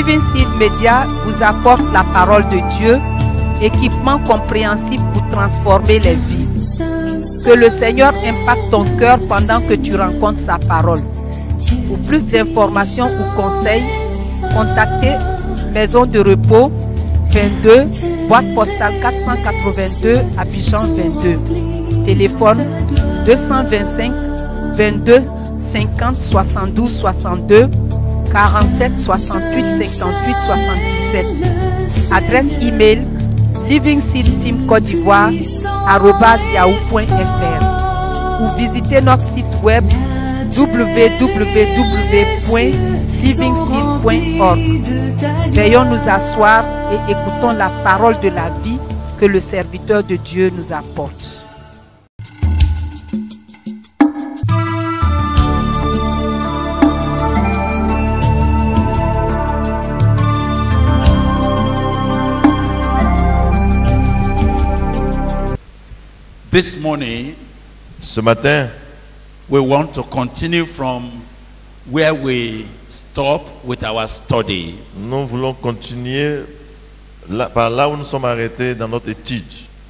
Living Seed Media vous apporte la parole de Dieu, équipement compréhensible pour transformer les vies. Que le Seigneur impacte ton cœur pendant que tu rencontres sa parole. Pour plus d'informations ou conseils, contactez Maison de repos 22, boîte postale 482, Abidjan 22. Téléphone 225 22 50 72 62 47 68 58 77. Adresse email livingseedteamcote-d'ivoire@yahoo.fr ou visitez notre site web www.livingseed.org. Veillons nous asseoir et écoutons la parole de la vie que le serviteur de Dieu nous apporte. This morning, Ce matin, we want to continue from where we stop with our study. nous voulons continuer là- par là où nous sommes arrêtés dans notre étude.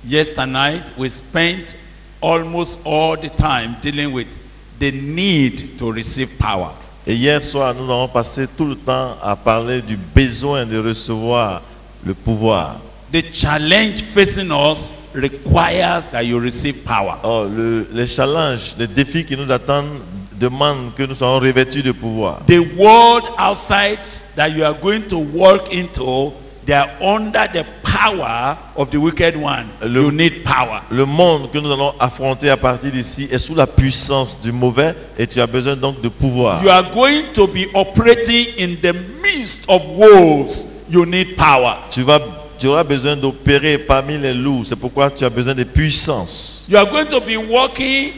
Yesterday night, we spent almost all the time dealing with the need to receive power. Et hier soir, nous avons passé tout le temps à parler du besoin de recevoir le pouvoir. The challenge facing us requires that you receive power. Or, le- les challenges, les défis qui nous attendent demandent que nous soyons revêtus de pouvoir. The world outside that you are going to walk into, they are under the power of the wicked one. Le- You need power. Le monde que nous allons affronter à partir d'ici est sous la puissance du mauvais et tu as besoin donc de pouvoir. You are going to be operating in the midst of wolves. You need power. Tu, vas, tu auras besoin d'opérer parmi les loups. C'est pourquoi tu as besoin de puissance. You are going to be walking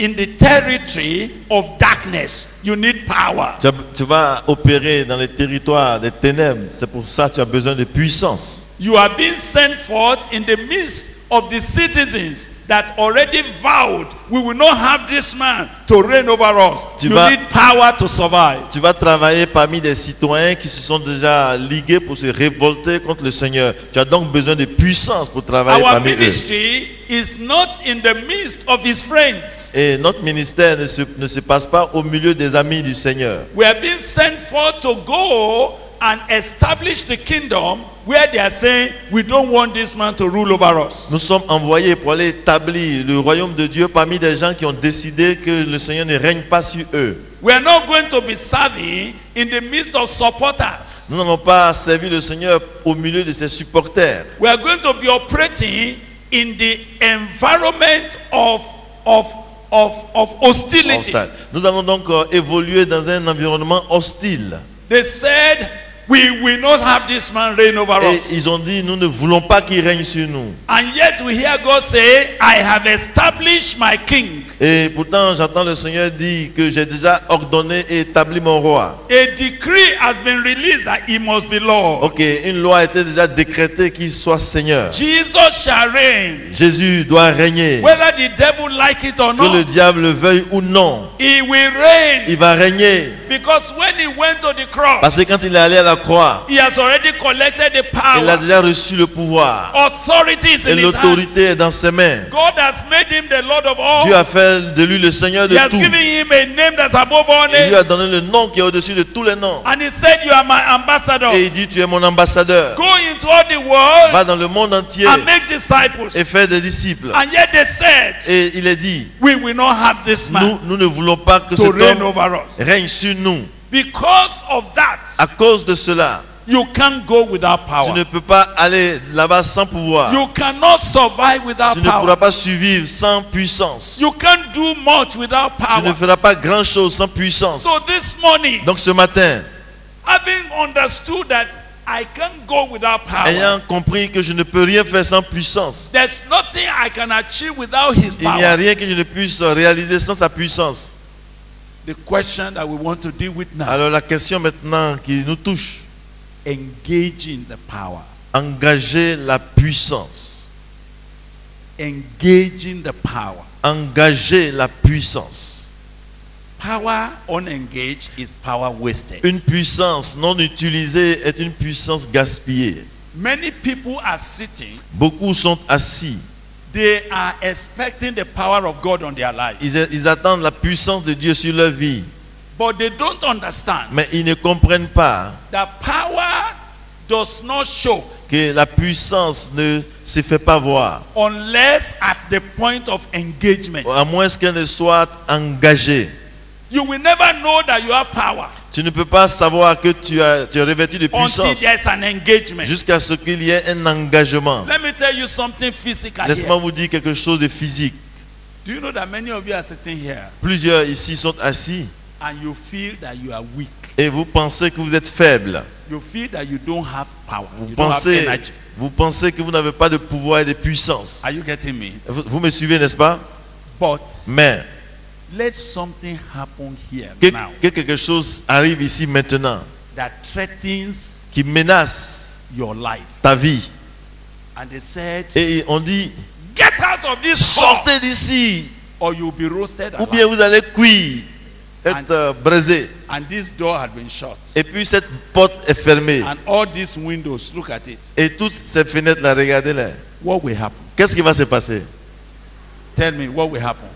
in the territory of darkness. You need power. Tu, as- tu vas opérer dans les territoires des ténèbres. C'est pour ça que tu as besoin de puissance. You are being sent forth in the midst of the citizens that already vowed we will not have this man to reign over us. Tu you vas- need power to survive. Tu vas travailler parmi des citoyens qui se sont déjà ligués pour se révolter contre le Seigneur. Tu as donc besoin de puissance pour travailler Our parmi eux. ministry is not in the midst of his friends. Et notre ministère ne se, ne se passe pas au milieu des amis du Seigneur. We are being sent forth to go and establish the kingdom where they are saying we don't want this man to rule over us. Nous sommes envoyés pour aller établir le royaume de Dieu parmi des gens qui ont décidé que le Seigneur ne règne pas sur eux. We are not going to be serving in the midst of supporters. Nous n'allons pas servir le Seigneur au milieu de ses supporters. We are going to be operating in the environment of of of of hostility. Nous allons donc euh, évoluer dans un environnement hostile. They said we will not have this man reign over Et us. ils ont dit, nous ne voulons pas qu'il règne sur nous. And yet we hear God say, I have established my king. Et pourtant, j'entends le Seigneur dire que j'ai déjà ordonné et établi mon roi. A decree has been released that he must be Lord. Ok, une loi a été déjà décrétée qu'il soit Seigneur. Jesus shall reign. Jésus doit régner. Whether the devil like it or Que le not, diable le veuille ou non, he will reign. il va régner. Because when he went to the Parce que cross, quand il est allé à la croix, he has already collected the il a power. déjà reçu le pouvoir. Authority is Et in his hand. l'autorité est dans ses mains. God has made him the Lord of Dieu all. a fait de lui le Seigneur de He has tout. given him a name that's above all Il lui a donné le nom qui est au-dessus de tous les noms. And he said, You are my ambassador. Et il dit, tu es mon ambassadeur. Go into all the world Va dans le monde entier and make disciples. et fais des disciples. And yet they said, Et il est dit, We will not have this nous, man nous ne voulons pas que cet homme règne sur nous. Because of that, À cause de cela, you can't go without tu ne peux pas aller là-bas sans pouvoir. You cannot survive without Tu ne pourras power. pas survivre sans puissance. You can't do much without Tu ne power. feras pas grand-chose sans puissance. So this morning, Donc ce matin, having understood that I can't go without power, ayant compris que je ne peux rien faire sans puissance, there's nothing I can achieve without his il n'y a rien que je ne puisse réaliser sans sa puissance. The question that we want to deal with now, Alors la question maintenant qui nous touche, engaging the power. engager la puissance. Engaging the power. Engager la puissance. Power unengaged is power wasted. Une puissance non utilisée est une puissance gaspillée. Many people are sitting, Beaucoup sont assis. They are expecting the power of God on their life, Ils, ils attendent la puissance de Dieu sur leur vie. but they don't understand Mais ils ne comprennent pas that power does not show que la puissance ne se fait pas voir. unless at the point of engagement. À moins qu'elle ne soit engagée. You will never know that you have power Tu ne peux pas savoir que tu, as, tu es revêtu de puissance jusqu'à ce qu'il y ait un engagement. Laisse-moi vous dire quelque chose de physique. Do you know that many of you are sitting here? Plusieurs ici sont assis and you feel that you are weak? et vous pensez que vous êtes faible. You feel that you don't have power. Vous You don't have pensez, energy. vous pensez que vous n'avez pas de pouvoir et de puissance. Are you getting me? Vous, vous me suivez, n'est-ce pas? But Mais let something happen here que, now que quelque chose arrive ici maintenant that threatens qui menace your life. ta vie. And they said, Et on dit, Get out of this sortez d'ici or you'll be roasted ou bien vous allez cuire, être euh, brisé. And this door had been shut. Et puis cette porte est fermée. And all these windows, look at it. Et toutes ces fenêtres-là, regardez-les. What will happen? Qu'est-ce qui va se passer? Tell me what will happen.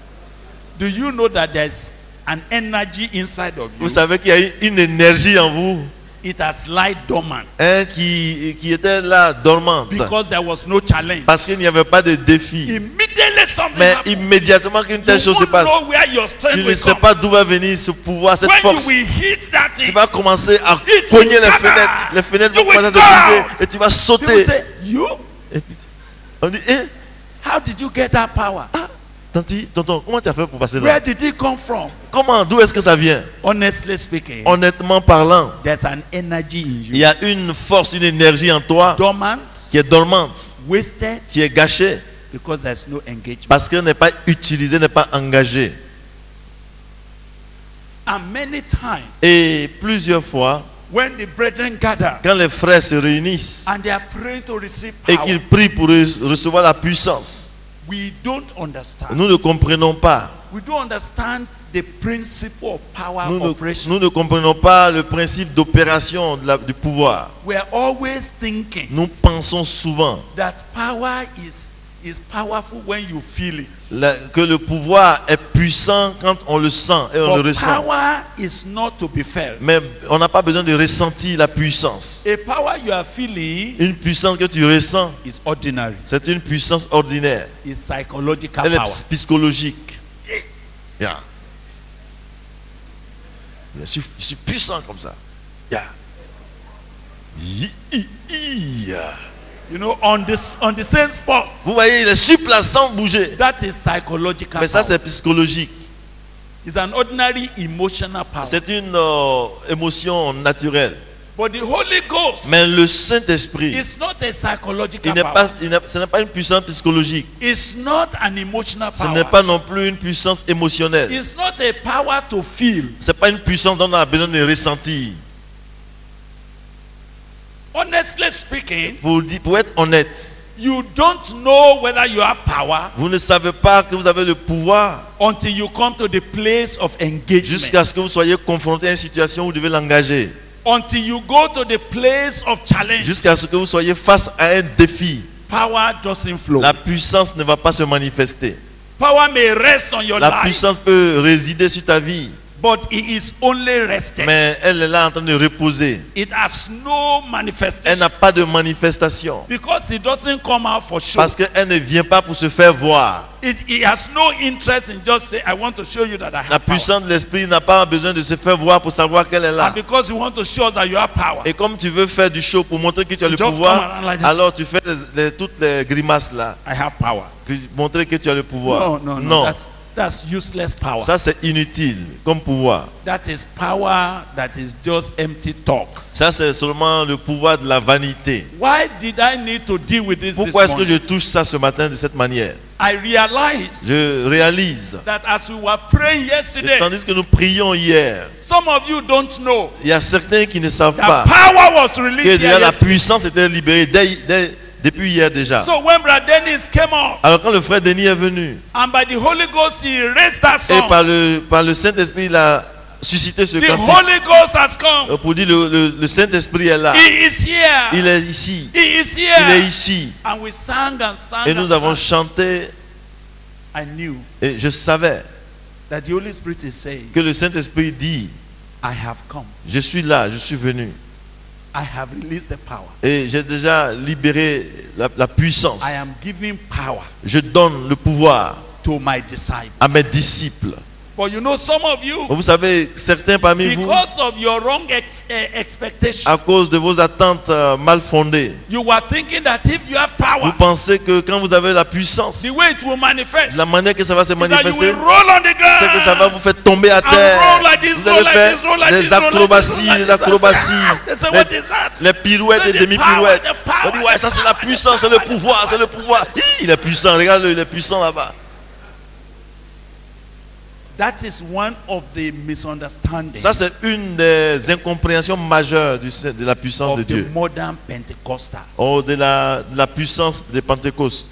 Do you know that there's an energy inside of you? Vous savez qu'il y a une énergie en vous It has lied dormant hein, qui, qui était là, dormante. because there was no challenge. Parce qu'il n'y avait pas de défi. Immediately something Mais happened. immédiatement qu'une telle You chose se passe, know where your strength tu ne sais pas d'où va venir ce pouvoir, cette When force. you will hit that Tu vas commencer à cogner les fenêtres. Les fenêtres You vont commencer will à se go briser. Et tu vas sauter. say, You? Et puis, on dit, eh, How did you get that power? Tanti, tonton, comment tu as fait pour passer Where là did it come from? Comment D'où est-ce que ça vient? Honestly speaking, Honnêtement parlant, there's an energy in il y a une force, une énergie en toi Dormant, qui est dormante, wasted, qui est gâchée, because there's no engagement. parce qu'elle n'est pas utilisée, n'est pas engagée. And many times, Et plusieurs fois, when the brethren gather quand les frères se réunissent and they are praying to receive et qu'ils prient pour re- recevoir la puissance, we don't understand. nous ne comprenons pas. We don't understand the principle of power Nous ne, operation. nous ne comprenons pas le principe d'opération du pouvoir. We're always thinking Nous pensons souvent that power is, is powerful when you feel it. la- que le pouvoir est puissant quand on le sent et on le ressent. power is not to be felt. Mais on n'a pas besoin de ressentir la puissance. A power you are feeling Une puissance que tu ressens, is ordinary. c'est une puissance ordinaire. It's psychological Elle power. est psychologique. Yeah. Je suis, je suis puissant comme ça. Yeah. Yeah. You know, on this on the same spot. Vous voyez, il est sur place sans bouger. That is psychological Mais ça, c'est psychologique. It's an ordinary emotional power. C'est une euh, émotion naturelle. But the Holy Ghost Mais le Saint-Esprit, il n'est pas, il ce n'est pas une puissance psychologique. It's not an emotional Ce power. n'est pas non plus une puissance émotionnelle. It's not a power to feel. Ce n'est pas une puissance dont on a besoin de ressentir. Honestly speaking, Pour, être honnête, you don't know whether you have power vous ne savez pas que vous avez le pouvoir until you come to the place of engagement. jusqu'à ce que vous soyez confronté à une situation où vous devez l'engager. Until you go to the place of challenge. Jusqu'à ce que vous soyez face à un défi. Power doesn't flow. La puissance ne va pas se manifester. Power may rest on your La life, puissance peut résider sur ta vie, but it is only rested. mais elle est là en train de reposer. It has no Elle manifestation n'a pas de manifestation. because it doesn't come out for show. Parce qu'elle ne vient pas pour se faire voir. It, it has no interest in just say, I want to show you that I La power. puissance de l'esprit n'a pas besoin de se faire voir pour savoir qu'elle est là. And because you want to show us that you have power, Et comme tu veux faire du show pour montrer que tu as le pouvoir, like alors tu fais les- les- toutes les grimaces là, I have power. pour montrer que tu as le pouvoir. No, no, no. That's, that's useless power. ça c'est inutile comme pouvoir. That is power that is just empty talk. Ça c'est seulement le pouvoir de la vanité. Why did I need to deal with this Pourquoi est-ce que je touche ça ce matin de cette manière? I realized Je réalise. that as we were praying yesterday, tandis que nous prions hier, some of you don't know il y a certains qui ne savent pas power was que déjà la puissance était libérée dès, dès- Depuis hier déjà. So when Dennis came up, Alors quand le frère Denis est venu, and by the Holy Ghost he raised that et par le, par le Saint-Esprit, il a suscité ce the cantique. Holy Ghost has come. Euh, Pour dire le, le- le Saint-Esprit est là. He is here. Il est ici. He is Il est ici. And we sang and sang. Et and nous avons sang. chanté. I knew Et je savais that the Holy Spirit is saying, que le Saint-Esprit dit, I have come. je suis là, je suis venu. I have released the power. Et j'ai déjà libéré la, la puissance. I am giving power Je donne le pouvoir to my disciples. à mes disciples. But you know, some of you, Vous savez, certains parmi vous, because of your wrong ex- eh, expectation, à cause de vos attentes euh, mal fondées, you were thinking that if you have vous pensez que quand vous avez la puissance, the way it will manifest la manière que ça va se manifester, c'est que ça va vous faire tomber à terre. roll like this, Vous allez like faire like des this, acrobaties, des acrobaties, les- les pirouettes et demi-pirouettes. On dit, ouais, ça c'est la puissance, c'est le pouvoir, c'est le pouvoir. Hi, Il est puissant, regarde-le, il est puissant là-bas. That is one of the misunderstandings Ça, c'est une des incompréhensions majeures du, de la puissance de of the Dieu. modern Pentecostals. Oh, de la, de la puissance des Pentecôtes.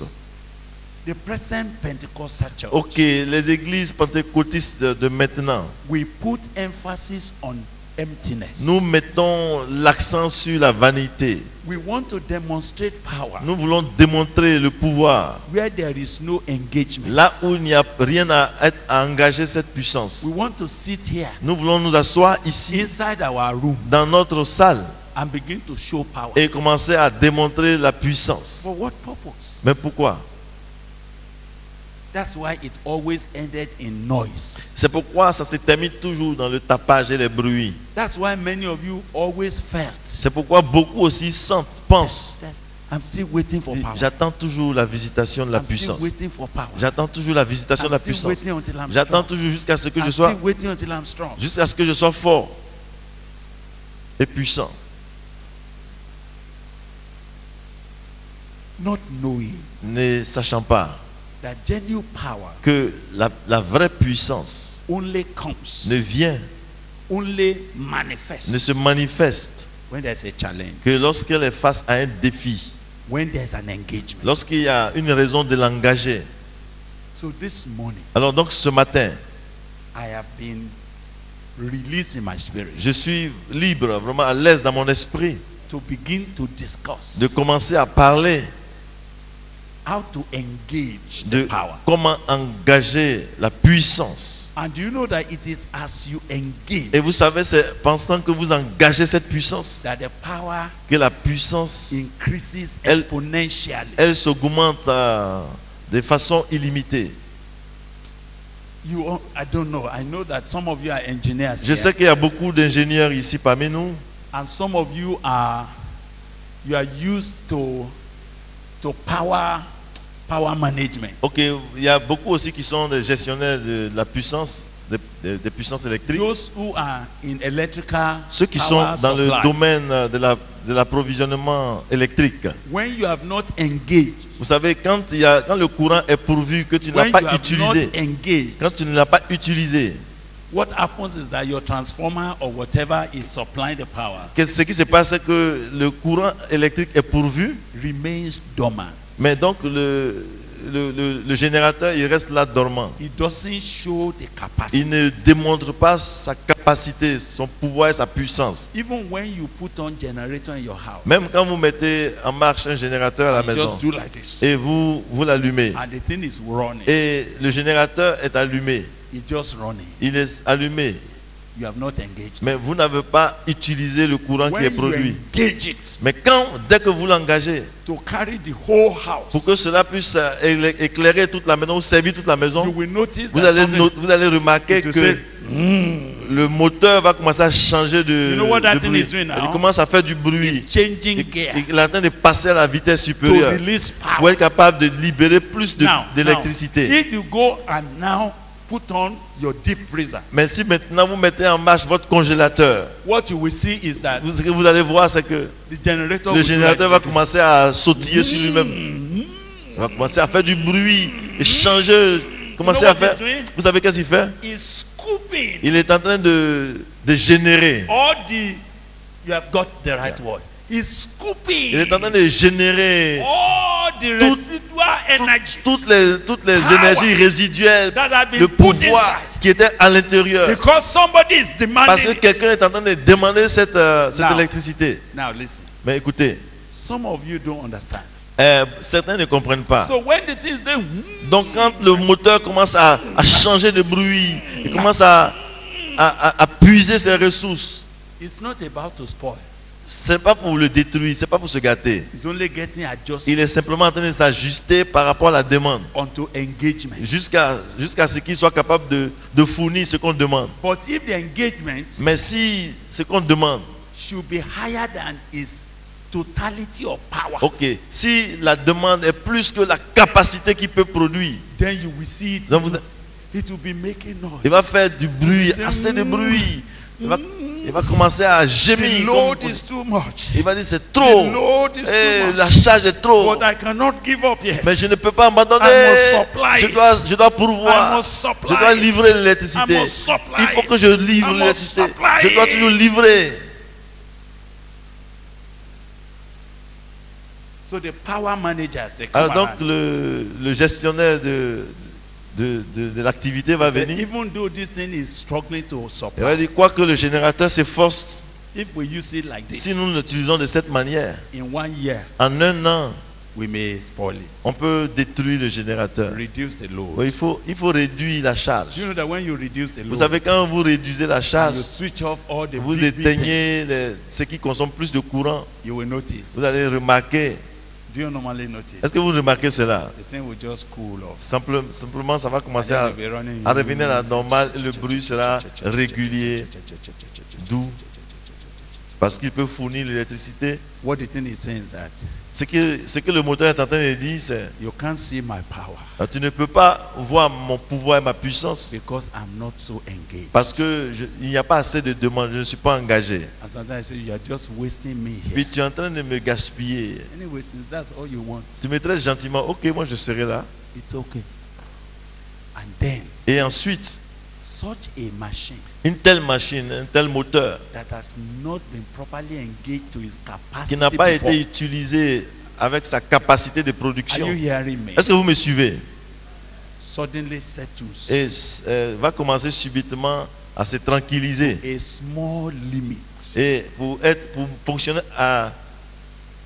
The present Pentecostal church, Ok, les églises pentecôtistes de, de maintenant, we put emphasis on emptiness. nous mettons l'accent sur la vanité. We want to demonstrate power Nous voulons démontrer le pouvoir. where there is no engagement. Là où il n'y a rien à, être, à engager cette puissance. We want to sit here Nous voulons nous asseoir ici, inside our room dans notre salle, and begin to show power. et commencer à démontrer la puissance. For what purpose? Mais pourquoi That's why it always ended in noise. C'est pourquoi ça se termine toujours dans le tapage et les bruits. That's why many of you always felt C'est pourquoi beaucoup aussi sentent, pensent. that I'm still waiting for power. J'attends toujours la visitation de la I'm still puissance. waiting for power. J'attends toujours la visitation de la puissance. J'attends toujours jusqu'à ce que je I'm sois, still waiting until I'm strong. jusqu'à ce que je sois fort et puissant. Not knowing Ne sachant pas que la, la vraie puissance only comes, ne vient, ne se manifeste que lorsqu'elle est face à un défi, when there's an engagement. lorsqu'il y a une raison de l'engager. So this morning, Alors donc ce matin, I have been released in my spirit je suis libre, vraiment à l'aise dans mon esprit to begin to discuss de commencer à parler how to engage de the power. comment engager la puissance. And you know that it is as you engage Et vous savez, c'est pensant que vous engagez cette puissance that the power que la puissance, increases Elle- s'augmente euh, de façon illimitée. You, I don't know. I know that some of you are engineers Je sais qu'il y a beaucoup d'ingénieurs ici parmi nous and some of you are you are used to to power power management. Ok, il y a beaucoup aussi qui sont des gestionnaires de la puissance, des, puissances électriques. Those who are in electrical Ceux qui power sont dans le supply. domaine euh, de la- de l'approvisionnement électrique. when you have not engaged, Vous savez, quand, il y a, quand le courant est pourvu que tu ne l'as pas utilisé, engaged, quand tu ne l'as pas utilisé, what happens is that your transformer or whatever is supplying the power ce qui se passe, c'est que le courant électrique est pourvu, remains dormant. mais donc le, le, le- le générateur, il reste là dormant. It doesn't show the capacity. Il ne démontre pas sa capacité, son pouvoir et sa puissance. Even when you put on generator in your house, Même quand vous mettez en marche un générateur à la you maison just do like this, et vous, vous l'allumez, and the thing is running. et le générateur est allumé, It's just running. il est allumé, You have not engaged. mais vous n'avez pas utilisé le courant qui est you produit. engage it Mais quand, dès que vous l'engagez, to carry the whole house, pour que cela puisse euh, éclairer toute la maison ou servir toute la you maison, will notice vous allez, something- no- vous allez remarquer que say, le moteur va commencer à changer de, You know what that de thing bruit. is doing now? Il commence à faire du bruit. Il, il est en train de passer à la vitesse supérieure pour être capable de libérer plus d'électricité. now, if you go and now put on your deep freezer, Mais si maintenant vous mettez en marche votre congélateur, what you will see is that vous- ce que vous allez voir, c'est que the generator le générateur va commencer à sautiller sur lui-même. Il va commencer à faire du bruit et changer, commencer à faire. Vous savez qu'est-ce qu'il fait? Il est en train de, de générer. all the you have got the right word Il est en train de générer Tout- toutes les, toutes les énergies résiduelles, le pouvoir qui était à l'intérieur. Parce que quelqu'un est en train de demander cette, euh, cette Now. électricité. Now. Mais écoutez, Some of you don't understand. euh, certains ne comprennent pas. So when the things they hmm, Donc quand le moteur commence à, à changer de bruit, il commence à, à, à- à puiser ses ressources, it's not about to spoil. C'est pas pour le détruire, c'est pas pour se gâter. Il est simplement en train de s'ajuster par rapport à la demande, jusqu'à jusqu'à ce qu'il soit capable de, de fournir ce qu'on demande. But if the engagement Mais si ce qu'on demande, should be higher than its totality of power, ok, si la demande est plus que la capacité qu'il peut produire, then you will see it. Donc vous- it will be making noise. il va faire du bruit, assez de bruit. Il va, il va commencer à The gémir. load comme- is too much. il va dire c'est trop. The load is Eh, too much. la charge est trop. But I cannot give up yet. Mais je ne peux pas abandonner. I must supply Je dois, je dois I pourvoir. must supply Je dois livrer l'électricité. Il faut que je livre l'électricité. Je dois toujours livrer. So the power managers they come Alors donc le gestionnaire de, de, de- de l'activité va venir. even though this thing is struggling to Il va dire quoi que le générateur s'efforce. if we use it like this, Si nous l'utilisons de cette manière, in one year en un an, we may spoil it, on peut détruire le générateur. reduce the load. Oui, il, faut, il faut réduire la charge. Do you know that when you reduce the Vous load, savez, quand vous réduisez la charge, you switch off all the vous big, big éteignez les- ce qui consomme plus de courant, things, you will notice. vous allez remarquer. Do you normally notice? Est-ce que vous remarquez cela? The thing will just cool off. Simple- Simplement, ça va commencer à, à revenir à la normale le bruit sera régulier, doux, parce qu'il peut fournir l'électricité. What the thing is saying is that Ce que, ce que le moteur est en train de dire, c'est you can't see my power ah, tu ne peux pas voir mon pouvoir et ma puissance because I'm not so engaged. parce que je- il n'y a pas assez de demandes, je ne suis pas engagé. And sometimes I say you are just wasting me Puis here. tu es en train de me gaspiller. Anyway, since that's all you want, Tu me traites gentiment, ok, moi je serai là. it's okay. And then Et ensuite, such a machine une telle machine, un tel moteur that has not been properly engaged to its capacity qui n'a pas before. été utilisé avec sa capacité de production. Est-ce que vous me suivez? Suddenly settles Et euh, va commencer subitement à se tranquilliser a small limit. et pour être pour fonctionner à,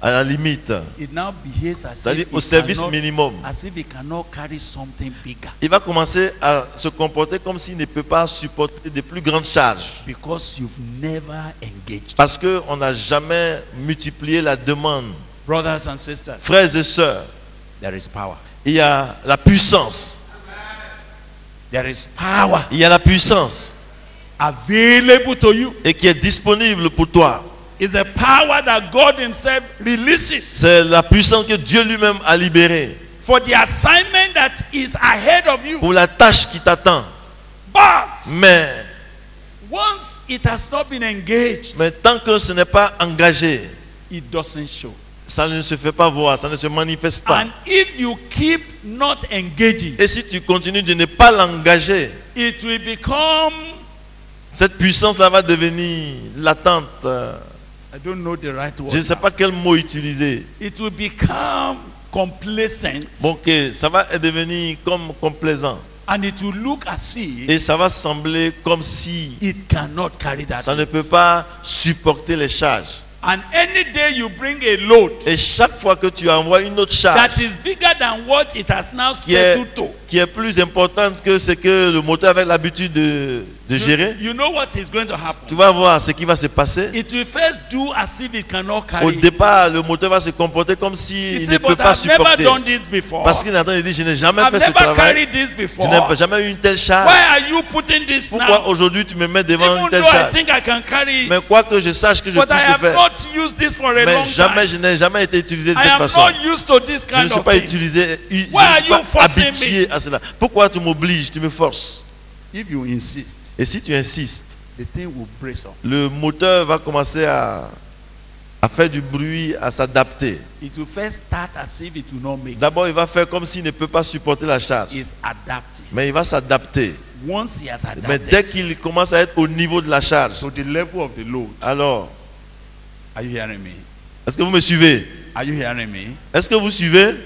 à la limite, It now behaves as c'est-à-dire au service cannot, minimum. as if it cannot carry something bigger Il va commencer à se comporter comme s'il ne peut pas supporter de plus grandes charges because you've never engaged. parce qu'on n'a jamais multiplié la demande. Brothers and sisters, Frères et sœurs, there is power. il y a la puissance. There is power Il y a la puissance available to you. et qui est disponible pour toi. It's a power that God Himself releases C'est la puissance que Dieu lui-même a libérée for the assignment that is ahead of you. pour la tâche qui t'attend. But Mais, once it has not been engaged, mais tant que ce n'est pas engagé, it doesn't show. ça ne se fait pas voir, ça ne se manifeste pas. And if you keep not engaging, Et si tu continues de ne pas l'engager, it will become, cette puissance-là va devenir latente. I don't know the right word. Je ne sais pas quel mot utiliser. It will become complacent Bon, que ça va devenir comme complaisant. and it will look as if Et ça va sembler comme si it cannot carry that. ça ne peut pas supporter les charges. And any day you bring a load Et chaque fois que tu envoies une autre charge that is bigger than what it has now qui est, settled to, qui est plus importante que ce que le moteur avait l'habitude de, de gérer, you, you know what is going to tu happen. vas voir ce qui va se passer. It will first do as if it cannot Au carry. it. départ, le moteur va se comporter comme s'il say, ne peut pas I've never supporter. done this before. Parce qu'il est en train de dire, je n'ai jamais I've fait ce never travail. Je n'ai jamais eu une telle charge. Why are you putting this Pourquoi aujourd'hui tu me mets devant Even une telle I charge? think I can carry Mais quoi que je sache que je but I puisse le faire. not used this for a Mais long jamais, time. je n'ai jamais été utilisé de I cette am façon. not used to this Je ne suis pas utilisé, je ne suis pas habitué à cela. Pourquoi tu m'obliges, tu me forces? If you insist, Et si tu insistes, the thing will brace up. le moteur va commencer à, à faire du bruit, à s'adapter. It will first start as if it will not make. D'abord, il va faire comme s'il ne peut pas supporter la charge. Mais il va s'adapter. Once he has Mais dès qu'il commence à être au niveau de la charge, to the level of the load, alors? Est-ce que vous me suivez? Est-ce que vous suivez?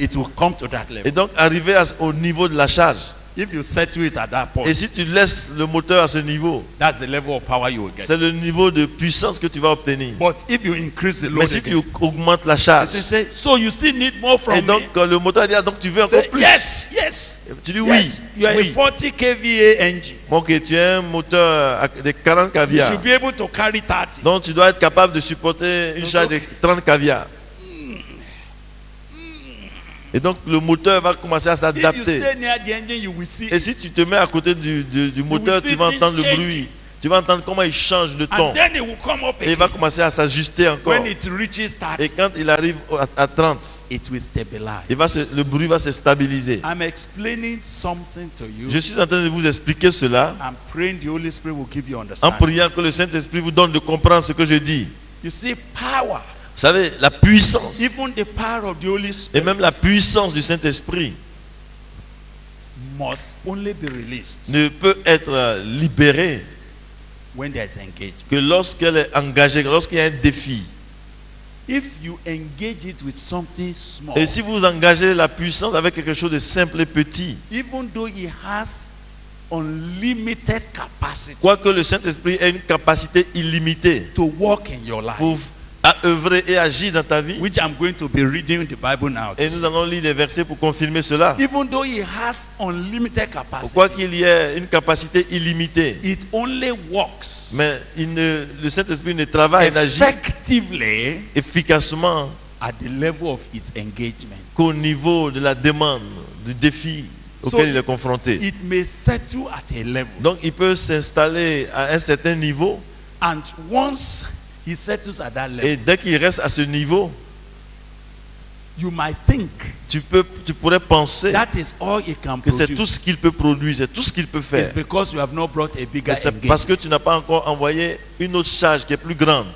It will come to that Et donc arriver à- au niveau de la charge. If you settle it at that point, Et si tu laisses le moteur à ce niveau, that's the level of power you will get. c'est le niveau de puissance que tu vas obtenir. But if you increase the Mais si again, tu augmentes la charge, they say, so you still need more from et donc me? quand le moteur dit, ah, donc tu veux encore Say, plus. yes, yes. Tu dis oui. Yes, you are oui. a 40 kVA engine. Ok, tu as un moteur de 40 You caviar. should be able to carry 30. Donc tu dois être capable de supporter une So, charge de 30 caviar. Et donc le moteur va commencer à s'adapter. Et si tu te mets à côté du, du- du moteur, tu vas entendre le bruit. Tu vas entendre comment il change de ton. Et il va commencer à s'ajuster encore. When it reaches Et 30, quand il arrive à, à 30, it will stabilize. il va se- le bruit va se stabiliser. I'm explaining something to you. Je suis en train de vous expliquer cela I'm praying the Holy Spirit will give you en priant que le Saint-Esprit vous donne de comprendre ce que je dis. Vous savez, la puissance even the power of the Holy et même la puissance du Saint-Esprit must only be released ne peut être libérée when que lorsqu'elle est engagée, lorsqu'il y a un défi. If you engage it with something small, Et si vous engagez la puissance avec quelque chose de simple et petit, even though it has unlimited capacity quoique le Saint-Esprit ait une capacité illimitée to work in your life, pour à œuvrer et agir dans ta vie, which I'm going to be reading the Bible now. et nous allons lire des versets pour confirmer cela. Even though it has unlimited capacity, Quoi qu'il y ait une capacité illimitée, it only works mais il ne- le Saint-Esprit ne travaille et n'agit efficacement at the level of its engagement. qu'au niveau de la demande, du défi auquel So- il est confronté. It may settle at a level, Donc il peut s'installer à un certain niveau and once he settles at that level, et dès qu'il reste à ce niveau, you might think tu, peux, tu pourrais penser that is all it can que c'est produce. tout ce qu'il peut produire, c'est tout ce qu'il peut faire. It's because you have not brought a bigger Mais c'est parce que tu n'as pas encore envoyé une autre charge qui est plus grande.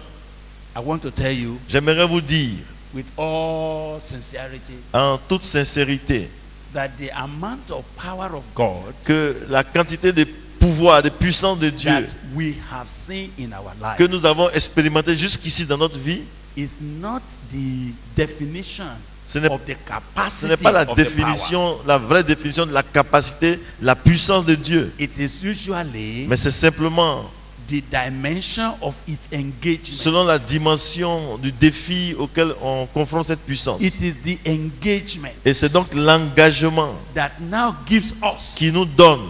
I want to tell you J'aimerais vous dire with all sincerity en toute sincérité that the amount of power of God que la quantité de pouvoir, de puissance de Dieu that we have seen in our que nous avons expérimenté jusqu'ici dans notre vie, is not the definition ce n'est of the ce capacity n'est pas la définition, la vraie définition de la capacité, la puissance de Dieu. It is usually Mais c'est simplement the dimension of its engagement. selon la dimension du défi auquel on confronte cette puissance. It is the engagement Et c'est donc l'engagement that now gives us qui nous donne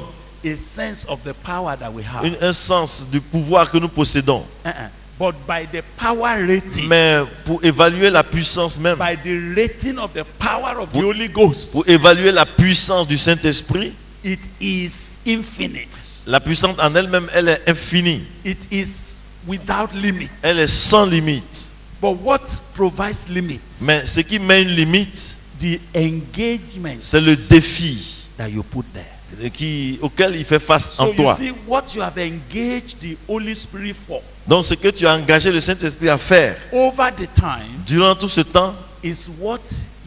a sense of the power that we have. une- un sens du pouvoir que nous possédons. Uh-uh. But by the power rating, Mais pour évaluer la puissance même, by the rating of the power of the Holy Ghost, pour évaluer la puissance du Saint-Esprit, it is infinite. la puissance en elle-même, elle est infinie. It is without limit. Elle est sans limite. But what provides limits? Mais ce qui met une limite, The engagement c'est le défi that you put there. Qui, auquel il fait face So en you toi. see what you have engaged the Holy Spirit for Donc ce que tu as engagé le Saint-Esprit à faire over the time durant tout ce temps, is what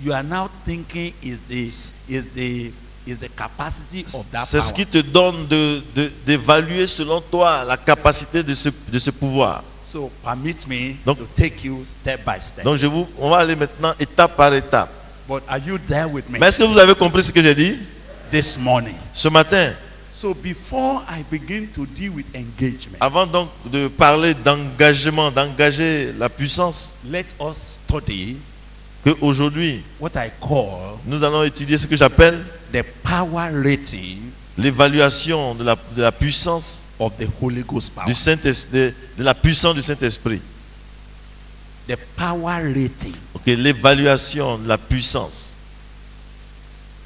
you are now thinking is the is the is the capacity of that c'est ce qui te donne de- de- d'évaluer selon toi la capacité de ce, de ce pouvoir. So permit me Donc- to take you step by step. Donc je vous, on va aller maintenant étape par étape. But are you there with me? Mais est-ce que vous avez compris ce que j'ai dit? This morning? ce matin So before I begin to deal with engagement, Avant donc de parler d'engagement, d'engager la puissance, let us study que aujourd'hui what I call nous allons étudier ce que j'appelle the power rating l'évaluation de la, de la puissance of the Holy Ghost power. du Saint de, de la puissance du Saint-Esprit. The power rating. Ok, l'évaluation de la puissance.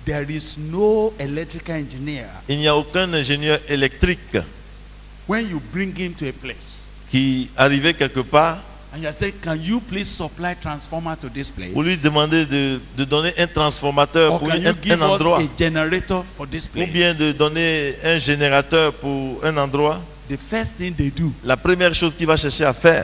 There is no electrical engineer Il n'y a aucun ingénieur électrique when you bring him to a place qui arrivait quelque part and you say, Can you please supply transformer to this place? pour lui demander de, de donner un transformateur Or pour can un, you give un us endroit a generator for this ou bien place? de donner un générateur pour un endroit. The first thing they do, La première chose qu'il va chercher à faire,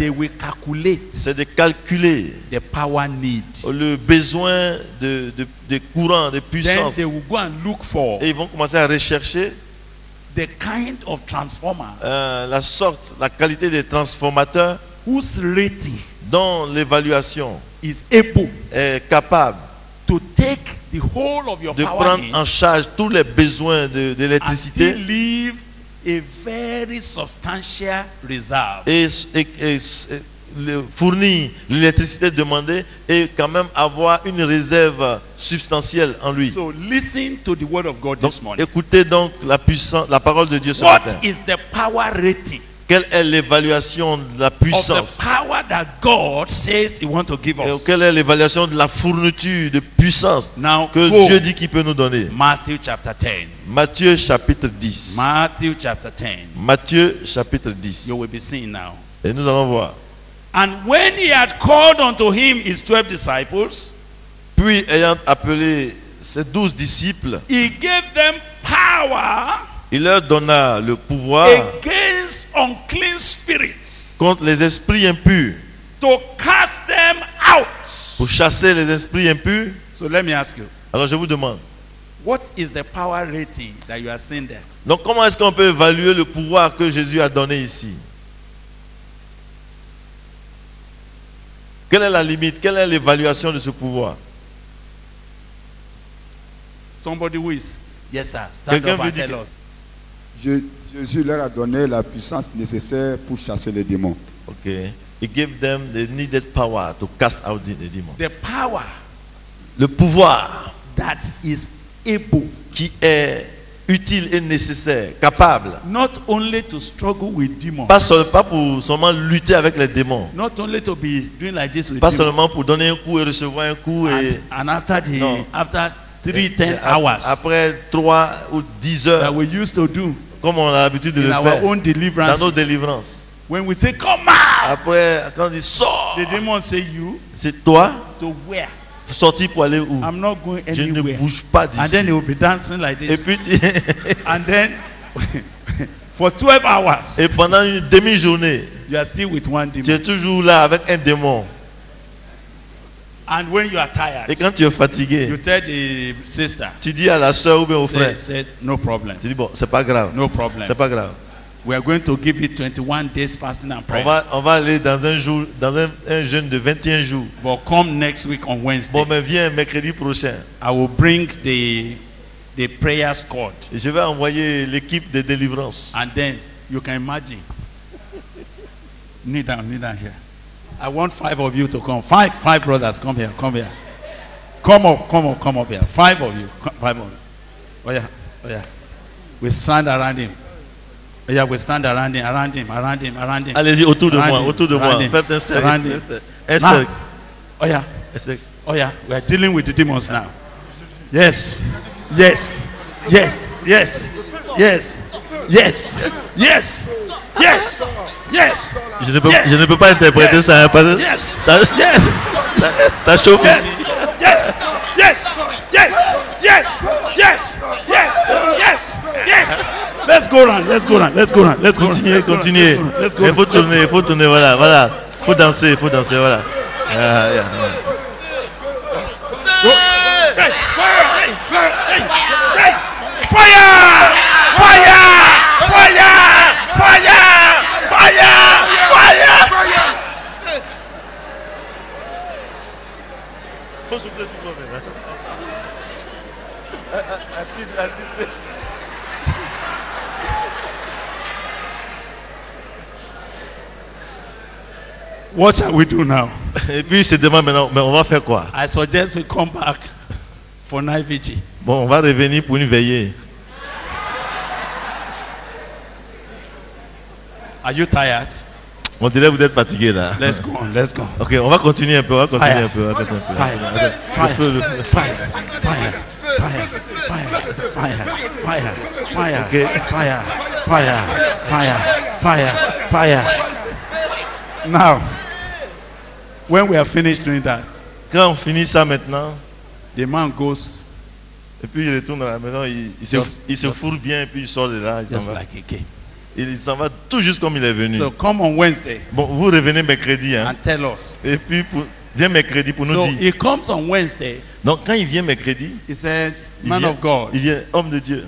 c'est de calculer the power need. le besoin de, de, de courant, de Then puissance. they will go and look for Et ils vont commencer à rechercher the kind of transformer euh, la sorte, la qualité des transformateurs whose rating dont l'évaluation is able est capable to take the whole of your de power prendre en charge tous les besoins de, de l'électricité a very substantial reserve. et, et- et- le- fournir l'électricité demandée et quand même avoir une réserve substantielle en lui. So listen to the word of God Donc, this morning. écoutez donc la puissance, la parole de Dieu ce What matin. is the power rating? Quelle est l'évaluation de la puissance? quelle est l'évaluation de la fourniture de puissance Now que go. Dieu dit qu'il peut nous donner? Matthew chapter 10. Matthieu chapitre 10. Matthew chapter 10. Matthieu chapitre 10. You will be seeing now. Et nous allons voir. And when he had called unto him his twelve disciples, Puis ayant appelé ses douze disciples, he gave them power il leur donna le pouvoir against unclean spirits contre les esprits impurs to cast them out. pour chasser les esprits impurs. So let me ask you, Alors je vous demande, what is the power rating that you are seeing there? donc comment est-ce qu'on peut évaluer le pouvoir que Jésus a donné ici? Quelle est la limite? Quelle est l'évaluation de ce pouvoir? Somebody who is yes, sir. Stand Quelqu'un up and veut dire tell que- us. Je- Jésus leur a donné la puissance nécessaire pour chasser les démons. Ok. He gave them the needed power to cast out the demons. The power Le pouvoir that is able qui est utile et nécessaire, capable. not only to struggle with demons, Pas, seul- pas pour seulement lutter avec les démons. not only to be doing like this with Pas demons, seulement pour donner un coup et recevoir un coup. Et, and, and after the No. after three ten hours Après 3 ou 10 that heures, we used to do comme on a l'habitude de in le our faire own dans deliverance. nos délivrances. When we say come out, Après, quand on dit sors, the demon say you c'est toi to where? sorti pour aller où? I'm not going Je ne anywhere. bouge pas And then d'ici. he will be dancing like Et this. puis, tu- And then for 12 hours, et pendant une demi-journée, you are still with one tu demon. es toujours là avec un démon. And when you are Et tired, quand tu es fatigué, you tell the sister, tu dis à la soeur ou bien au say, frère, say, no problem, tu dis bon, c'est pas grave, no problem. c'est pas grave. We are going to give it 21 days fasting and On prayer. va, on va aller dans un jour, dans un, un jeûne de 21 jours. But come next week on Wednesday, Bon, mais viens mercredi prochain. I will bring the the prayer squad, Et je vais envoyer l'équipe de délivrance. and then you can imagine. Kneel down, kneel down here. I want five of you to come. Five, five brothers, come here, come here. Come up, come up, come up here. Five of you, come, five of you. Oh yeah, oh yeah. We stand around him. Oh yeah, we stand around him, around him, around him, around him. Allez-y, autour de moi, autour de moi. Faites un cercle. oh yeah, oh yeah. We are dealing with the demons now. Yes, yes, yes, yes, yes, yes, yes, yes, yes. Je ne peux, Yes. je ne peux pas interpréter Yes. ça. hein, parce que Yes. Ça, Yes. ça, ça chauffe Yes. ici. Yes. Yes. Yes. Yes. Yes. Yes. Yes. Yes. Let's go round. Let's go round. Let's go round. Let's go round. Continuez, Let's go round. continuez. Il faut tourner, il faut tourner, voilà, voilà. Il faut danser, il faut danser, voilà. Ah, yeah, yeah. Hey, fire! Hey, fire! Hey, hey, fire! Fire! Fire! Fire! Fire! Fire! Faut souffler sur toi-même. hein. Ah, ah, assis, assis. What shall we do now? Et puis il se demande maintenant, mais on va faire quoi I suggest we come back for night vigil. Bon, on va revenir pour une veillée. Are you tired? On dirait que vous êtes fatigué là. Let's go on. Let's go. Ok, on va continuer un peu, on va continuer Fire. un peu. on va continuer un peu. Fire. Le feu, le feu. Fire! Fire! Fire! Fire! Fire! Fire! Fire! Okay. Fire! Fire! Fire! Fire! Fire! Now, when we are finished doing that, Quand on finit ça maintenant, the man goes et puis il retourne à la maison, il, il se, Just- il se just- fourre bien, et puis il sort de là, il s'en va. like a king. Il s'en va tout juste comme il est venu. So come on Wednesday Bon, vous revenez mercredi, hein. and tell us. Et puis, pour, viens mercredi pour nous So dire. he comes on Wednesday. Donc, quand il vient mercredi, He said, il Man vient, of God, il vient homme de Dieu.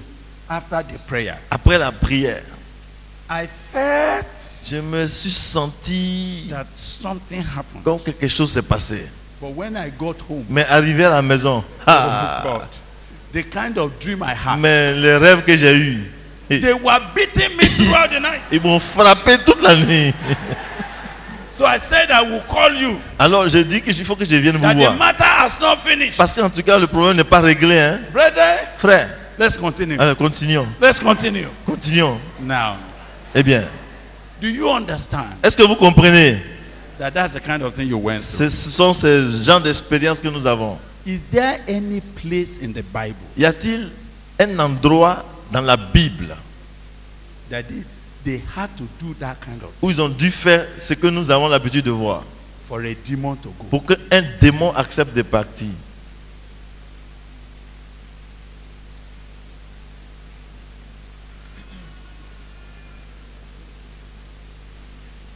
after the prayer, Après la prière, I felt Je me suis senti that something happened. comme quelque chose s'est passé. But when I got home, Mais arrivé à la maison, oh ah, God, the kind of dream I had, mais les rêves que j'ai eus, they were beating me throughout the night. ils m'ont frappé toute la nuit. So I said I will call you. Alors j'ai dit qu'il faut que je vienne vous That the voir. matter has not finished. Parce qu'en tout cas, le problème n'est pas réglé. Hein? Brother, Frère, let's continue. alors continuons. Let's continue. Continuons. Now, Eh bien, do you understand est-ce que vous comprenez? that that's the kind of thing you went through? Ce sont ces genres d'expériences que nous avons. Is there any place in the Bible Y a-t-il un endroit dans la Bible that they, they had to do that kind of thing où ils ont dû faire ce que nous avons l'habitude de voir? for a demon to go? pour qu'un démon accepte de partir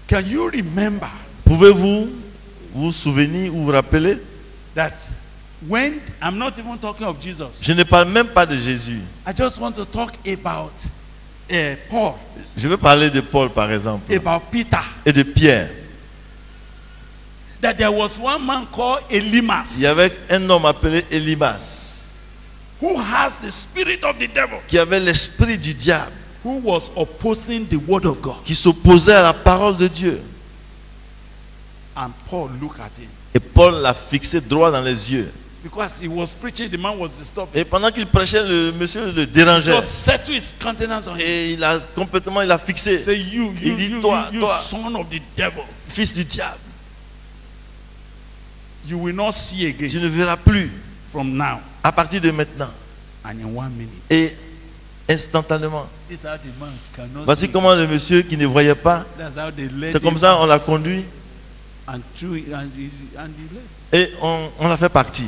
Can you remember Pouvez-vous vous souvenir ou vous rappeler that when I'm not even talking of Jesus, Je ne parle même pas de Jésus. I just want to talk about uh, Paul, Je veux parler de Paul par exemple. About Peter. et de Pierre. That there was one man called Elimas. Il y avait un homme appelé Elimas. Who has the spirit of the devil, qui avait l'esprit du diable, who was opposing the word of God. qui s'opposait à la parole de Dieu. And Paul looked at him Et Paul l'a fixé droit dans les yeux. because he was preaching, the man was disturbed. Et pendant qu'il prêchait, le monsieur le dérangeait. Just set to his countenance on him. Et il a complètement, il a fixé. Say, you, you, Il dit, you, toi, you, toi. son of the devil, Fils du diable, you will not see tu again ne verras plus from now à partir de maintenant. and in one minute. Et instantanément. Voici comment le monsieur qui ne voyait pas, c'est comme ça on l'a conduit et on, on l'a fait partir.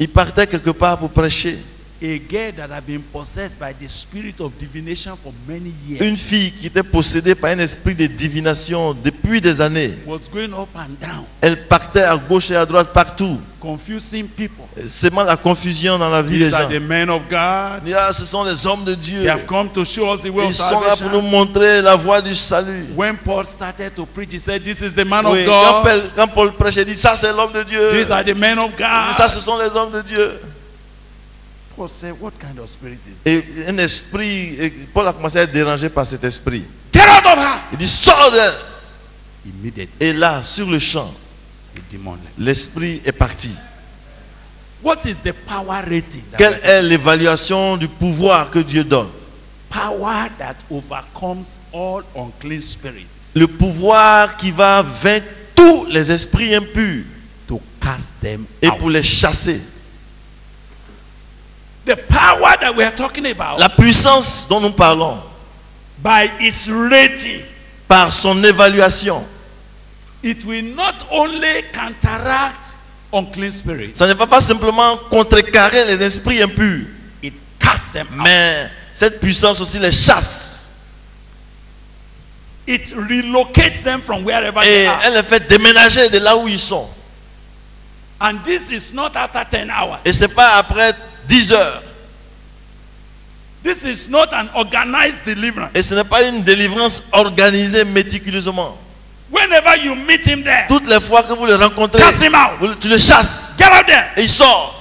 Il partait quelque part pour prêcher. A girl that had been possessed by the spirit of divination for many years Une fille qui était possédée par un esprit de divination depuis des années. was going up and down, Elle partait à gauche et à droite partout. confusing people. C'est la confusion dans la vie des These are gens. the men of God. Il dit, ce sont les hommes de Dieu. They have come to show us the way of Ils sont là pour nous montrer la voie du salut. When Paul started to preach, he said, This is the man Oui, of quand, God. Paul, quand Paul prêche, il dit ça c'est l'homme de Dieu. These are the men of Il dit, ça God. ce sont les hommes de Dieu. Paul said, What kind of spirit is this? Et un esprit, et Paul a commencé à être dérangé par cet esprit. Get out of her! Il dit sors d'elle. Immediately, Et là, sur le champ, l'esprit est parti. What is the power rating? that Quelle est l'évaluation du pouvoir que Dieu donne? Power that overcomes all unclean spirits Le pouvoir qui va vaincre tous les esprits impurs to cast them et out. pour les chasser. The power that we are talking about La puissance dont nous parlons, by its rating, par son évaluation, it will not only counteract unclean spirits, ça ne va pas simplement contrecarrer les esprits impurs, it casts them out. mais cette puissance aussi les chasse. It relocates them from wherever Et they are. elle les fait déménager de là où ils sont. And this is not after 10 hours. Et c'est pas après 10 heures. This is not an organized deliverance. Et ce n'est pas une délivrance organisée méticuleusement. Whenever you meet him there, Toutes les fois que vous le rencontrez, cast him out. vous- tu le chasses Get out there. et il sort.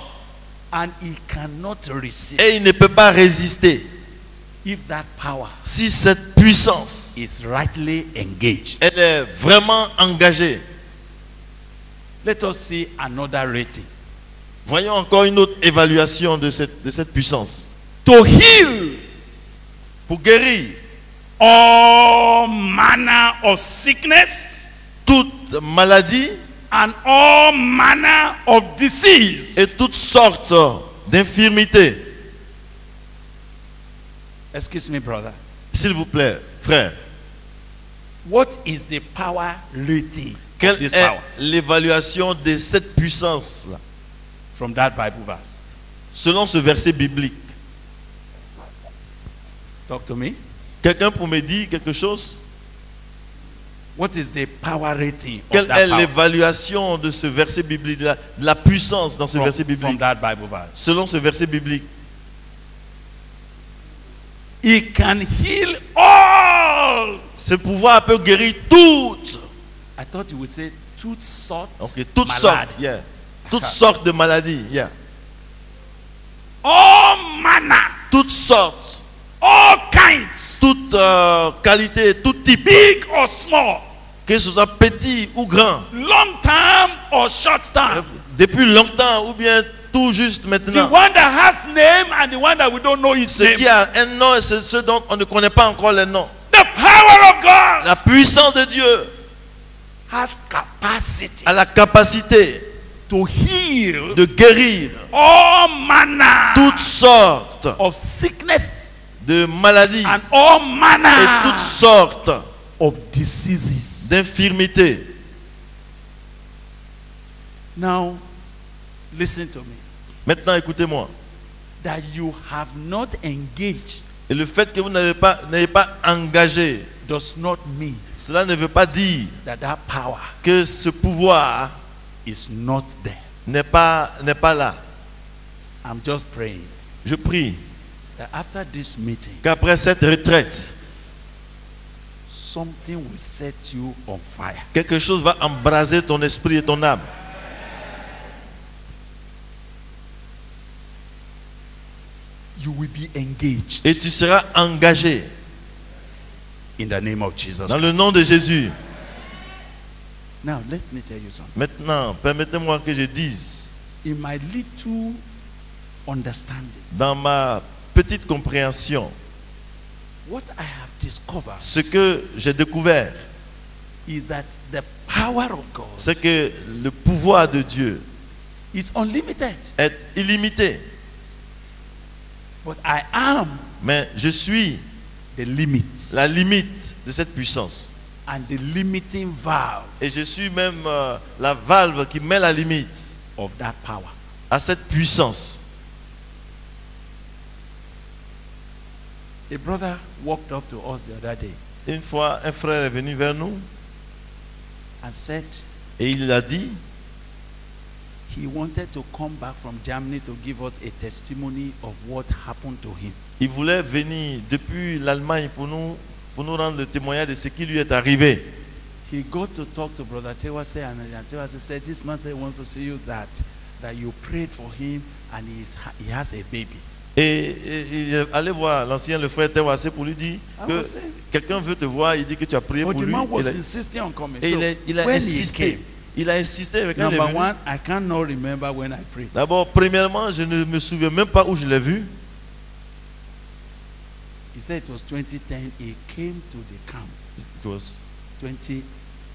And he cannot resist Et il ne peut pas résister. if that power Si cette puissance, is rightly engaged. elle est vraiment engagée. Let us see another rating. Voyons encore une autre évaluation de cette, de cette puissance. To heal Pour guérir all manner of sickness toute maladie and all manner of disease. et toutes sortes d'infirmités. Excuse me, brother. S'il vous plaît, frère, What is the power rating of quelle this est power? l'évaluation de cette puissance-là? From that Bible verse? Selon ce verset biblique. Talk to me. Quelqu'un pour me dire quelque chose? What is the power rating of Quelle that est l'évaluation de ce verset biblique, de la, de la puissance dans ce from, verset from biblique? that Bible verse? Selon ce verset biblique, It can heal all. Ce pouvoir peut guérir toutes, I thought you would say toutes sortes. ok, toutes malades. sortes, yeah. Toutes sortes de maladies, yeah. All manner, toutes sortes, all kinds, toutes euh, qualités, tout type, big or small, que ce soit petit ou grand, long term or short Euh, term. depuis longtemps ou bien tout juste The maintenant. one that has name and the one that we don't know its Ce name. qui a un nom et c'est ce dont on ne connaît pas encore les noms. The power of God La puissance de Dieu has capacity a la capacité to heal de guérir all manner toutes sortes of sickness de maladies and all et manner toutes sortes of diseases. d'infirmités. Now, listen to me. Maintenant, écoutez-moi. That you have not engaged Et le fait que vous n'avez pas, n'ayez pas engagé, does not mean cela ne veut pas dire that that power que ce pouvoir is not there. n'est pas, n'est pas là. I'm just praying Je prie that after this meeting, qu'après cette retraite, something will set you on fire. quelque chose va embraser ton esprit et ton âme. You will be engaged Et tu seras engagé in the name of Jesus. dans le nom de Jésus. Now, let me tell you something. Maintenant, permettez-moi que je dise, In my little understanding, dans ma petite compréhension, what I have discovered ce que j'ai découvert, is that the power of God c'est que le pouvoir de Dieu is unlimited. est illimité. But I am Mais je suis the limit la limite de cette puissance. And the limiting valve Et je suis même euh, la valve qui met la limite of that power. à cette puissance. A brother walked up to us the other day Une fois, un frère est venu vers nous and said et il a dit he wanted to come back from Germany to give us a testimony of what happened to him. il voulait venir depuis l'Allemagne pour nous, pour nous rendre le témoignage de ce qui lui est arrivé. He got to talk to Brother Tewase and Tewase said, this man said he wants to see you that, that you prayed for him and he has a baby. Et, et- il est allé voir l'ancien, le frère Tewase, pour lui dire I que quelqu'un veut te voir, il dit que tu as prié But pour lui. man was Il a- on coming. et So il a, il a insisté. came, Il a insisté avec number venu. one, I cannot remember when I prayed. D'abord, premièrement, je ne me souviens même pas où je l'ai vu. He said it was 2010. He came to the camp. It was- 20,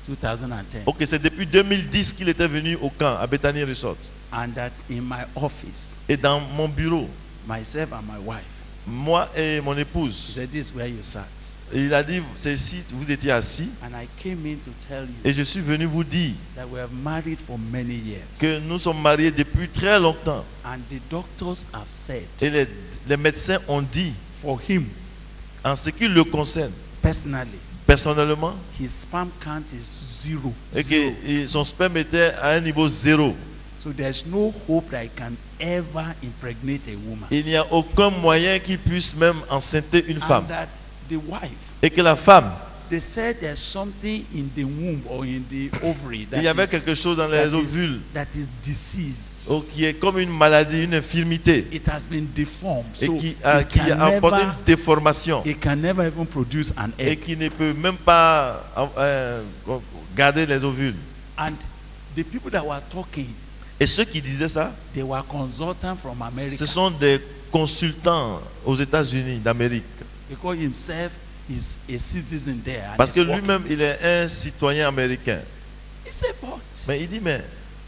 2010. Ok, c'est depuis 2010 qu'il était venu au camp, à Bethany Resort. And that in my office, Et dans mon bureau, myself and my wife, moi et mon he épouse, said, This is where you sat. et il a dit, c'est ici, vous étiez assis, And I came in to tell you et je suis venu vous dire that we have married for many years. que nous sommes mariés depuis très longtemps. And the doctors have said, Et les, les médecins ont dit, for him en ce qui le concerne, personally, personnellement, his sperm count is zero. et Zero. que son sperme était à un niveau zéro. So there's no hope that I can ever impregnate a woman. Il n'y a aucun moyen qu'il puisse même enceinter une femme. And that the wife, Et que la femme, they said there's something in the womb or in the ovary that, il y avait is, quelque chose dans les ovules that is diseased. oh, qui est comme une maladie, une infirmité, It has been deformed. et So qui a, it, qui can a apporté never, une déformation. it can never even produce an et egg. qui ne peut même pas euh, garder les ovules. And the people that were talking, Et ceux qui disaient ça, they were consultants from America. ce sont des consultants aux États-Unis d'Amérique. Because himself is a citizen there. and Parce que lui-même, il est un citoyen américain. He said, but Mais il dit, mais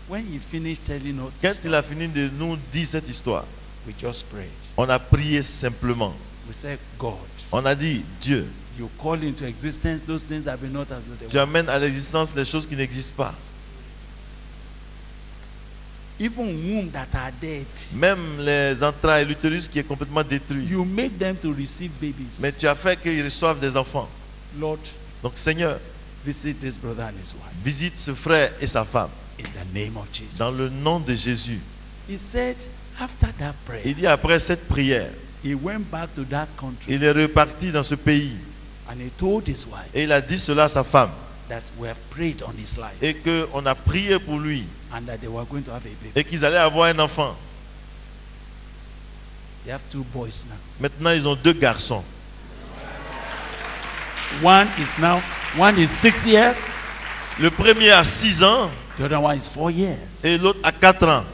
when he finished telling us, quand il a fini de nous dire cette histoire, we just prayed. on a prié simplement. We said, God, On a dit, Dieu, you call into existence those things that be not as though they tu were. amènes à l'existence des choses qui n'existent pas. Even womb that are dead, Même les entrailles, l'utérus qui est complètement détruit. you make them to receive babies. Mais tu as fait qu'ils reçoivent des enfants. Lord, Donc Seigneur, visit this brother and his wife visite ce frère et sa femme. in the name of Jesus. Dans le nom de Jésus. He said, after that prayer, Il dit après cette prière, he went back to that country Il est reparti dans ce pays and he told his wife et il a dit cela à sa femme that we have prayed on his life et qu'on a prié pour lui and that they were going to have a baby. et qu'ils allaient avoir un enfant. They have two boys now. Maintenant, ils ont deux garçons. One is now, one is six years, Le premier a 6 ans the other one is four years. et l'autre a 4 ans.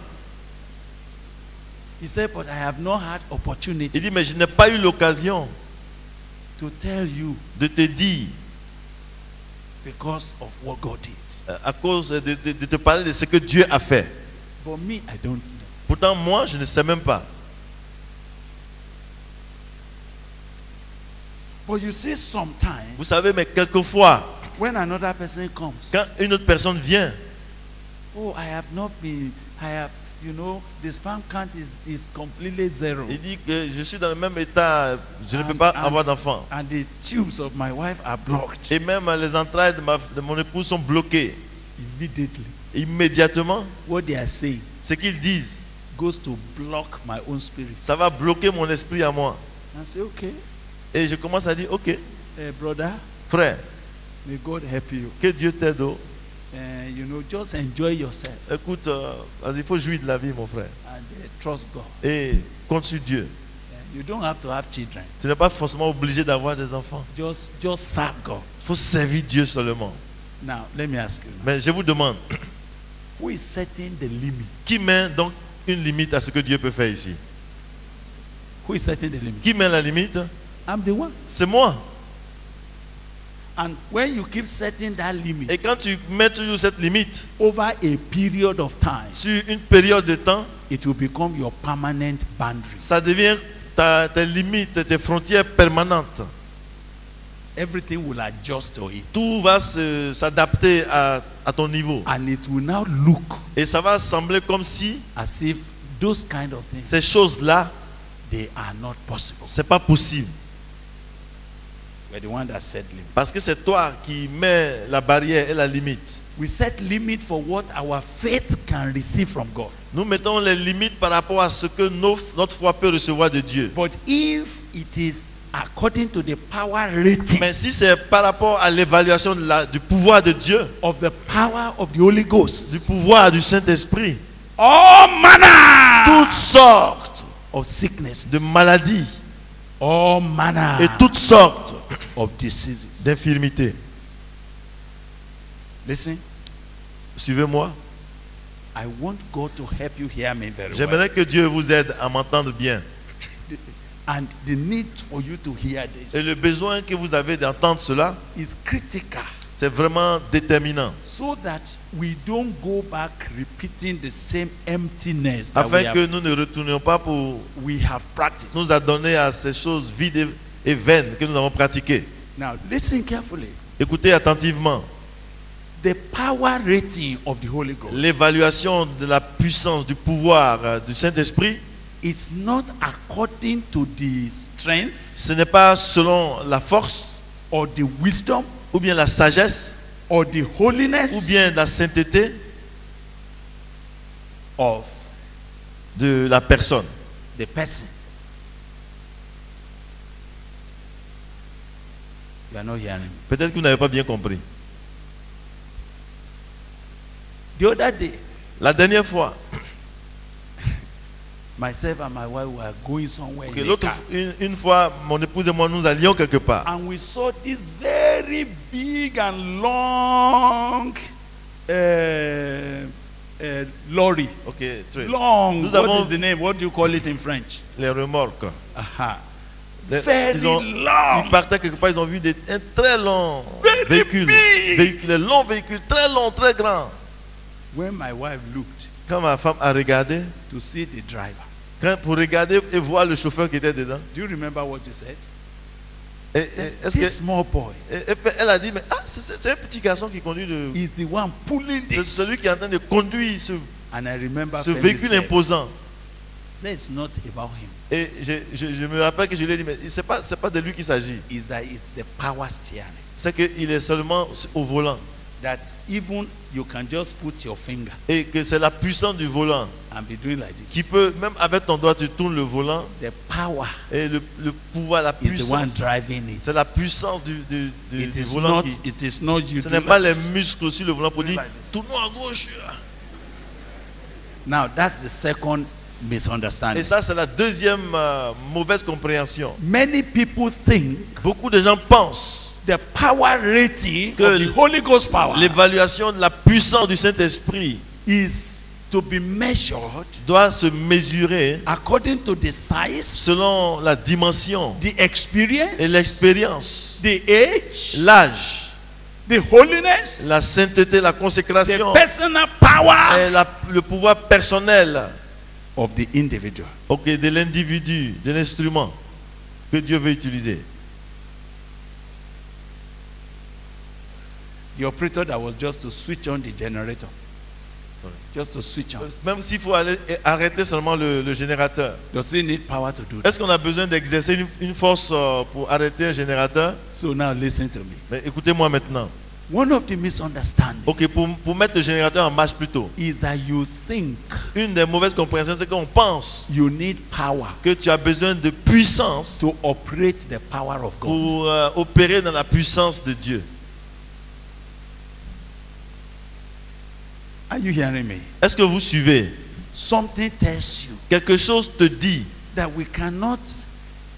He said, but I have not had opportunity Il dit, mais je n'ai pas eu l'occasion to tell you de te dire, because of what God did. euh, à cause de, de- de te parler de ce que Dieu a fait. But me, I don't know. Pourtant, moi, je ne sais même pas. But you see, sometimes Vous savez, mais quelquefois, when another person comes, quand une autre personne vient, oh, I have not been, I have, you know, the sperm count is, is completely zero. il dit que je suis dans le même état, je ne peux And- pas and- avoir d'enfant. And the tubes of my wife are blocked Et même les entrailles de, ma- de mon épouse sont bloquées. immediately. Immédiatement, What they are saying ce qu'ils disent, goes to block my own spirit. ça va bloquer mon esprit à moi. I say, okay, Et je commence à dire, ok, eh, brother, frère, may God help you. que Dieu t'aide. Eh, you know, just enjoy yourself Écoute, euh, vas-y, il faut jouir de la vie, mon frère. and eh, trust God. Et compte sur Dieu. Eh, you don't have to have children. Tu n'es pas forcément obligé d'avoir des enfants. Just, just serve God. Il faut servir Dieu seulement. Now, let me ask you. now, Mais je vous demande, Who is setting the limit? qui met donc une limite à ce que Dieu peut faire ici? Who is setting the limit? Qui met la limite? I'm the one. C'est moi. And when you keep setting that limit Et quand tu mets toujours cette limite over a period of time, sur une période de temps, it will become your permanent boundaries. ça devient ta, tes limites, tes frontières permanentes. Everything will adjust to it. Tout va s'adapter à, à ton niveau. And it will now look Et ça va sembler comme si as if those kind of things ces choses-là, they are not possible. c'est pas possible. We're the one that set limit. Parce que c'est toi qui mets la barrière et la limite. We set limit for what our faith can receive from God. Nous mettons les limites par rapport à ce que nos- notre foi peut recevoir de Dieu. But if it is according to the power rating Mais si c'est par rapport à l'évaluation du pouvoir de Dieu, of the power of the Holy du Ghost, pouvoir du Saint-Esprit, all manner toutes sortes of sickness, de maladies all manner et toutes sortes of diseases. d'infirmités. Listen, Suivez-moi. I want God to help you hear me very well. J'aimerais que Dieu vous aide à m'entendre bien. And the need for you to hear Et this le besoin que vous avez d'entendre cela, is critical c'est vraiment déterminant. so that we don't go back repeating the same emptiness that we Afin que have, nous ne retournions pas pour we have practiced. nous adonner à ces choses vides et- et vaines que nous avons pratiquées. Now, listen carefully. Écoutez attentivement. The power rating of the Holy Ghost L'évaluation de la puissance, du pouvoir euh, du Saint-Esprit, it's not according to the strength ce n'est pas selon la force or the wisdom ou bien la sagesse or the holiness ou bien la sainteté of de la personne. the person. You are not hearing me. Peut-être que vous n'avez pas bien compris. The other day, La dernière fois, myself and my wife were going somewhere in l'autre- une, une fois, mon épouse et moi, nous allions quelque part. and we saw this very big and long uh, uh, lorry. Ok, très- Long. Nous what avons- is the name? What do you call it in French? les remorques. Aha. Les- Very ils, ont- long. ils partaient quelque part, ils ont vu des, un très long Very véhicule. big. véhicule. Des longs véhicules, très longs, très grands. When my wife looked Quand ma femme a regardé, to see the driver, quand, pour regarder et voir le chauffeur qui était dedans, do you remember what you said? et- et- est-ce This que- small boy et- et puis elle a dit, mais ah, c'est- c'est c'est un petit garçon qui conduit le. is the one pulling C'est this. celui qui est en train de conduire ce, And I remember ce Femi véhicule said, imposant. "Say it's not about him. Et je, je- je me rappelle que je lui ai dit, mais c'est pas, c'est pas de lui qu'il s'agit. It's that it's the power steering. C'est qu'il est seulement au volant. That even you can just put your finger Et que c'est la puissance du volant and be doing like qui peut, même avec ton doigt, tu tournes le volant The power et le, le pouvoir, la is the one puissance. driving it. C'est la puissance du, du- du- It du is volant not. qui. It is not you. Ce do n'est pas like les this. muscles sur le volant pour dire tournons à gauche. Now that's the second Et misunderstanding. ça, c'est la deuxième euh, mauvaise compréhension. Many people think Beaucoup de gens pensent the power rating Que of the Holy Ghost power l'évaluation de la puissance du Saint-Esprit is to be measured doit se mesurer according to the size, selon la dimension the experience, et l'expérience, the age, l'âge, the holiness, la sainteté, la the consécration personal power et la- le pouvoir personnel of the individual. ok, de l'individu, de l'instrument que Dieu veut utiliser. The operator that was just to switch on the generator, just to switch on. Même s'il faut aller arrêter seulement le, le générateur. Does he need power to do that? Est-ce qu'on a besoin d'exercer une, une force euh, pour arrêter un générateur? So now listen to me. Mais écoutez-moi maintenant. One of the misunderstandings Ok, pour, pour mettre le générateur en marche plutôt. is that you think Une des mauvaises compréhensions, c'est qu'on pense you need power que tu as besoin de puissance to operate the power of God. pour euh, opérer dans la puissance de Dieu. Are you hearing me? Est-ce que vous suivez? Something tells you Quelque chose te dit that we cannot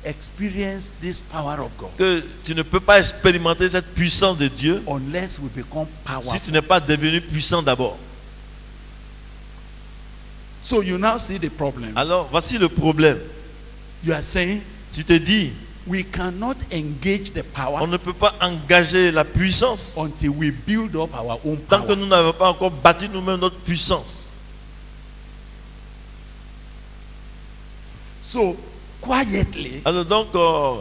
experience this power of God que tu ne peux pas expérimenter cette puissance de Dieu unless we become si powerful. tu n'es pas devenu puissant d'abord. So you now see the problem. Alors, voici le problème. You are saying Tu te dis, we cannot engage the on power ne peut pas engager la puissance until we build up our own tant que nous n'avons pas encore bâti nous-mêmes notre puissance. So quietly, Alors donc, euh,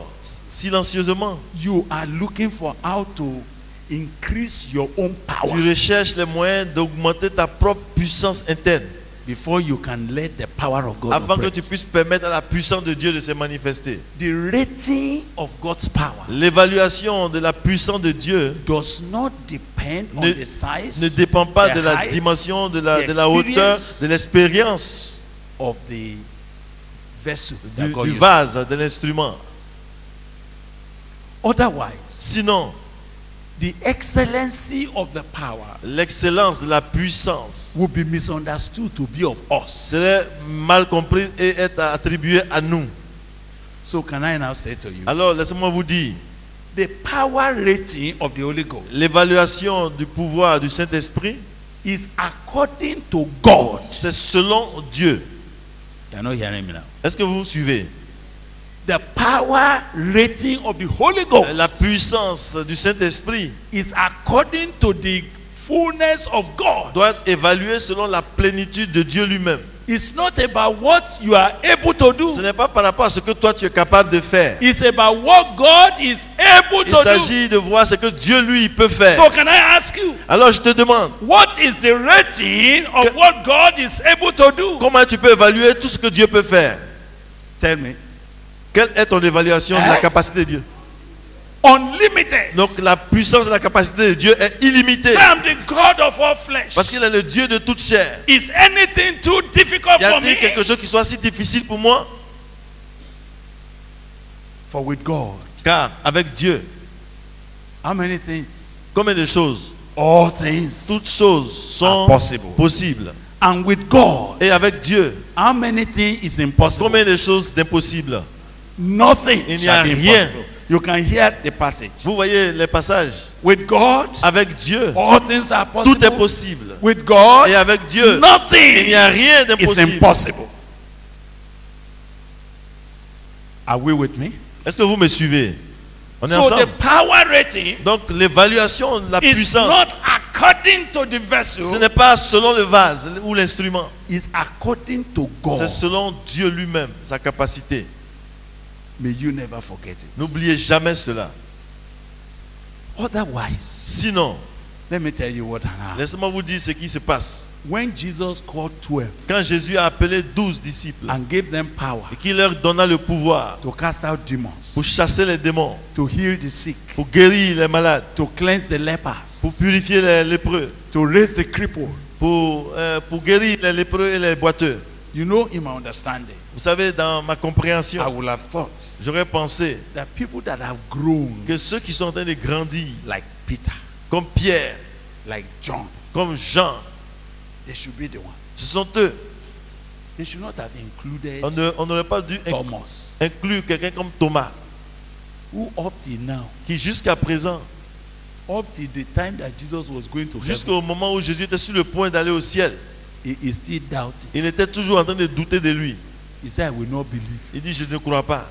silencieusement, you are looking for how to increase your own tu power recherches les moyens d'augmenter ta propre puissance interne before you can let the power of God avant que tu puisses permettre à la puissance de Dieu de se manifester. The rating of God's power L'évaluation de la puissance de Dieu does not depend on Ne- the size ne dépend pas the de la height, dimension, de la, de la hauteur, de l'expérience of the vessel du, du vase, de l'instrument. Otherwise, Sinon, the excellency of the power l'excellence de la puissance will be misunderstood to be of us. serait mal comprise et être attribuée à nous. So can I now say to you, Alors, laissez-moi vous dire, the power rating of the Holy Ghost l'évaluation du pouvoir du Saint-Esprit, is according to God. c'est selon Dieu. You're not hearing me now. Est-ce que vous suivez? The power rating of the Holy Ghost La puissance du Saint-Esprit is according to the fullness of God. doit être évaluée selon la plénitude de Dieu lui-même. It's not about what you are able to Ce do. n'est pas par rapport à ce que toi tu es capable de faire. It's about what God is able Il to do. s'agit de voir ce que Dieu lui peut faire. So can I ask you, Alors je te demande, what is the rating of Que- what God is able to do? comment tu peux évaluer tout ce que Dieu peut faire? Tell me. Quelle est ton évaluation de la Hein? capacité de Dieu? Unlimited. Donc la puissance et la capacité de Dieu est illimitée. The God of all flesh. Parce qu'il est le Dieu de toute chair. Is anything too difficult Y for a-t-il quelque chose qui soit si difficile pour moi? For with God, Car avec Dieu, how many things? combien de choses? All things. Toutes choses sont possibles. And with God, Et avec Dieu, how many things is impossible? combien de choses d'impossibles Nothing. Il n'y a rien. impossible. You can hear the passage. Vous voyez les passages With God, Avec Dieu, all things are tout est possible. possible. With God, Et avec Dieu, il nothing n'y a rien is d'impossible. impossible. Are we with me? Est-ce que vous me suivez? On est So the ensemble. power rating Donc l'évaluation de la is puissance, not according to the vessel, ce n'est pas selon le vase ou l'instrument. is according to God. C'est selon Dieu lui-même, sa capacité. May you never forget it. N'oubliez jamais cela. Otherwise, Sinon, Let me tell you what happened. Laissez-moi vous dire ce qui se passe. When Jesus called 12 Quand Jésus a appelé douze disciples and gave them power et qu'il leur donna le pouvoir to cast out demons, pour chasser les démons, to heal the sick, pour guérir les malades, to cleanse the pour lepers, purifier les lépreux, to raise the crippled, pour, euh, pour guérir les lépreux et les boiteux. you know, in my understanding, Vous savez, dans ma I compréhension, would have thought j'aurais pensé that people that have grown que ceux qui sont en train de grandir, like Peter, comme Pierre, like John, comme Jean, they should be the one. ce sont eux. They should not have included On ne- on n'aurait pas dû Thomas, inclure quelqu'un comme Thomas, who up till now, qui jusqu'à présent, up till the time that Jesus was going to heaven, jusqu'au moment où Jésus était sur le point d'aller au ciel, he is still doubting. il était toujours en train de douter de lui. He said, I will not believe. Il dit, je ne crois pas.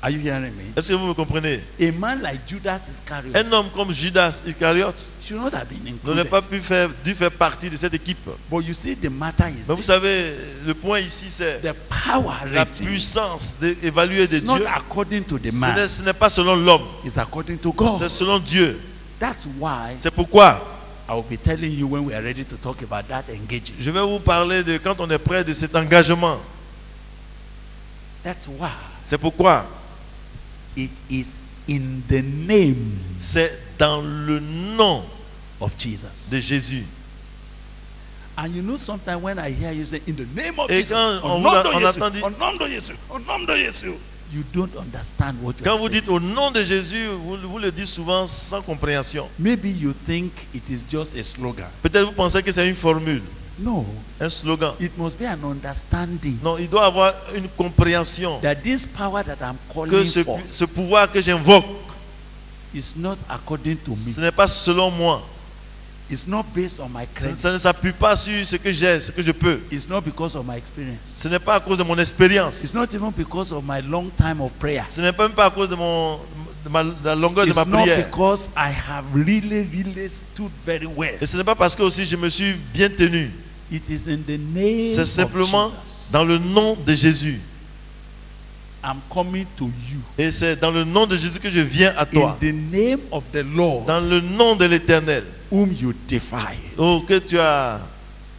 Are you hearing me? Est-ce que vous me comprenez? A man like Judas Iscariot Un homme comme Judas Iscariote should not have been n'aurait pas pu faire, dû faire partie de cette équipe. But you see, the matter is Mais vous savez, le point ici, c'est the power la puissance évaluée de is not Dieu. according to the Ce man, n'est- ce n'est pas selon l'homme, it's according to God. c'est selon Dieu. That's why C'est pourquoi I will be telling you when we are ready to talk about that engaging. je vais vous parler de quand on est près de cet engagement. That's why C'est pourquoi it is in the name c'est dans le nom of Jesus. de Jésus. And you know, sometimes when I hear you say, in the name of Et Jesus, quand au on nom vous a- de on Jésus, entend dire- au nom de Jésus, you don't understand what you Quand are vous saying. dites au nom de Jésus, vous, vous le dites souvent sans compréhension. Maybe you think it is just a slogan. Peut-être vous pensez que c'est une formule, No, un slogan. it must be an understanding Non, il doit avoir une compréhension that this power that I'm calling que ce, for ce pouvoir que j'invoque, is not according to ce me. n'est pas selon moi. It's not based on my Ça, credit. ça ne s'appuie pas sur ce que j'ai, ce que je peux. It's not because of my experience. Ce n'est pas à cause de mon expérience. It's not even because of my long time of prayer. Ce n'est même pas à cause de, mon, de, ma- de la longueur de It's ma not prière. because I have really, really stood very well. Et ce n'est pas parce que aussi je me suis bien tenu. It is in the name C'est of simplement Jesus. dans le nom de Jésus. I'm coming to you. Et c'est dans le nom de Jésus que je viens à In toi. the name of the Lord Dans le nom de l'Éternel. whom you defy. Oh, que tu as,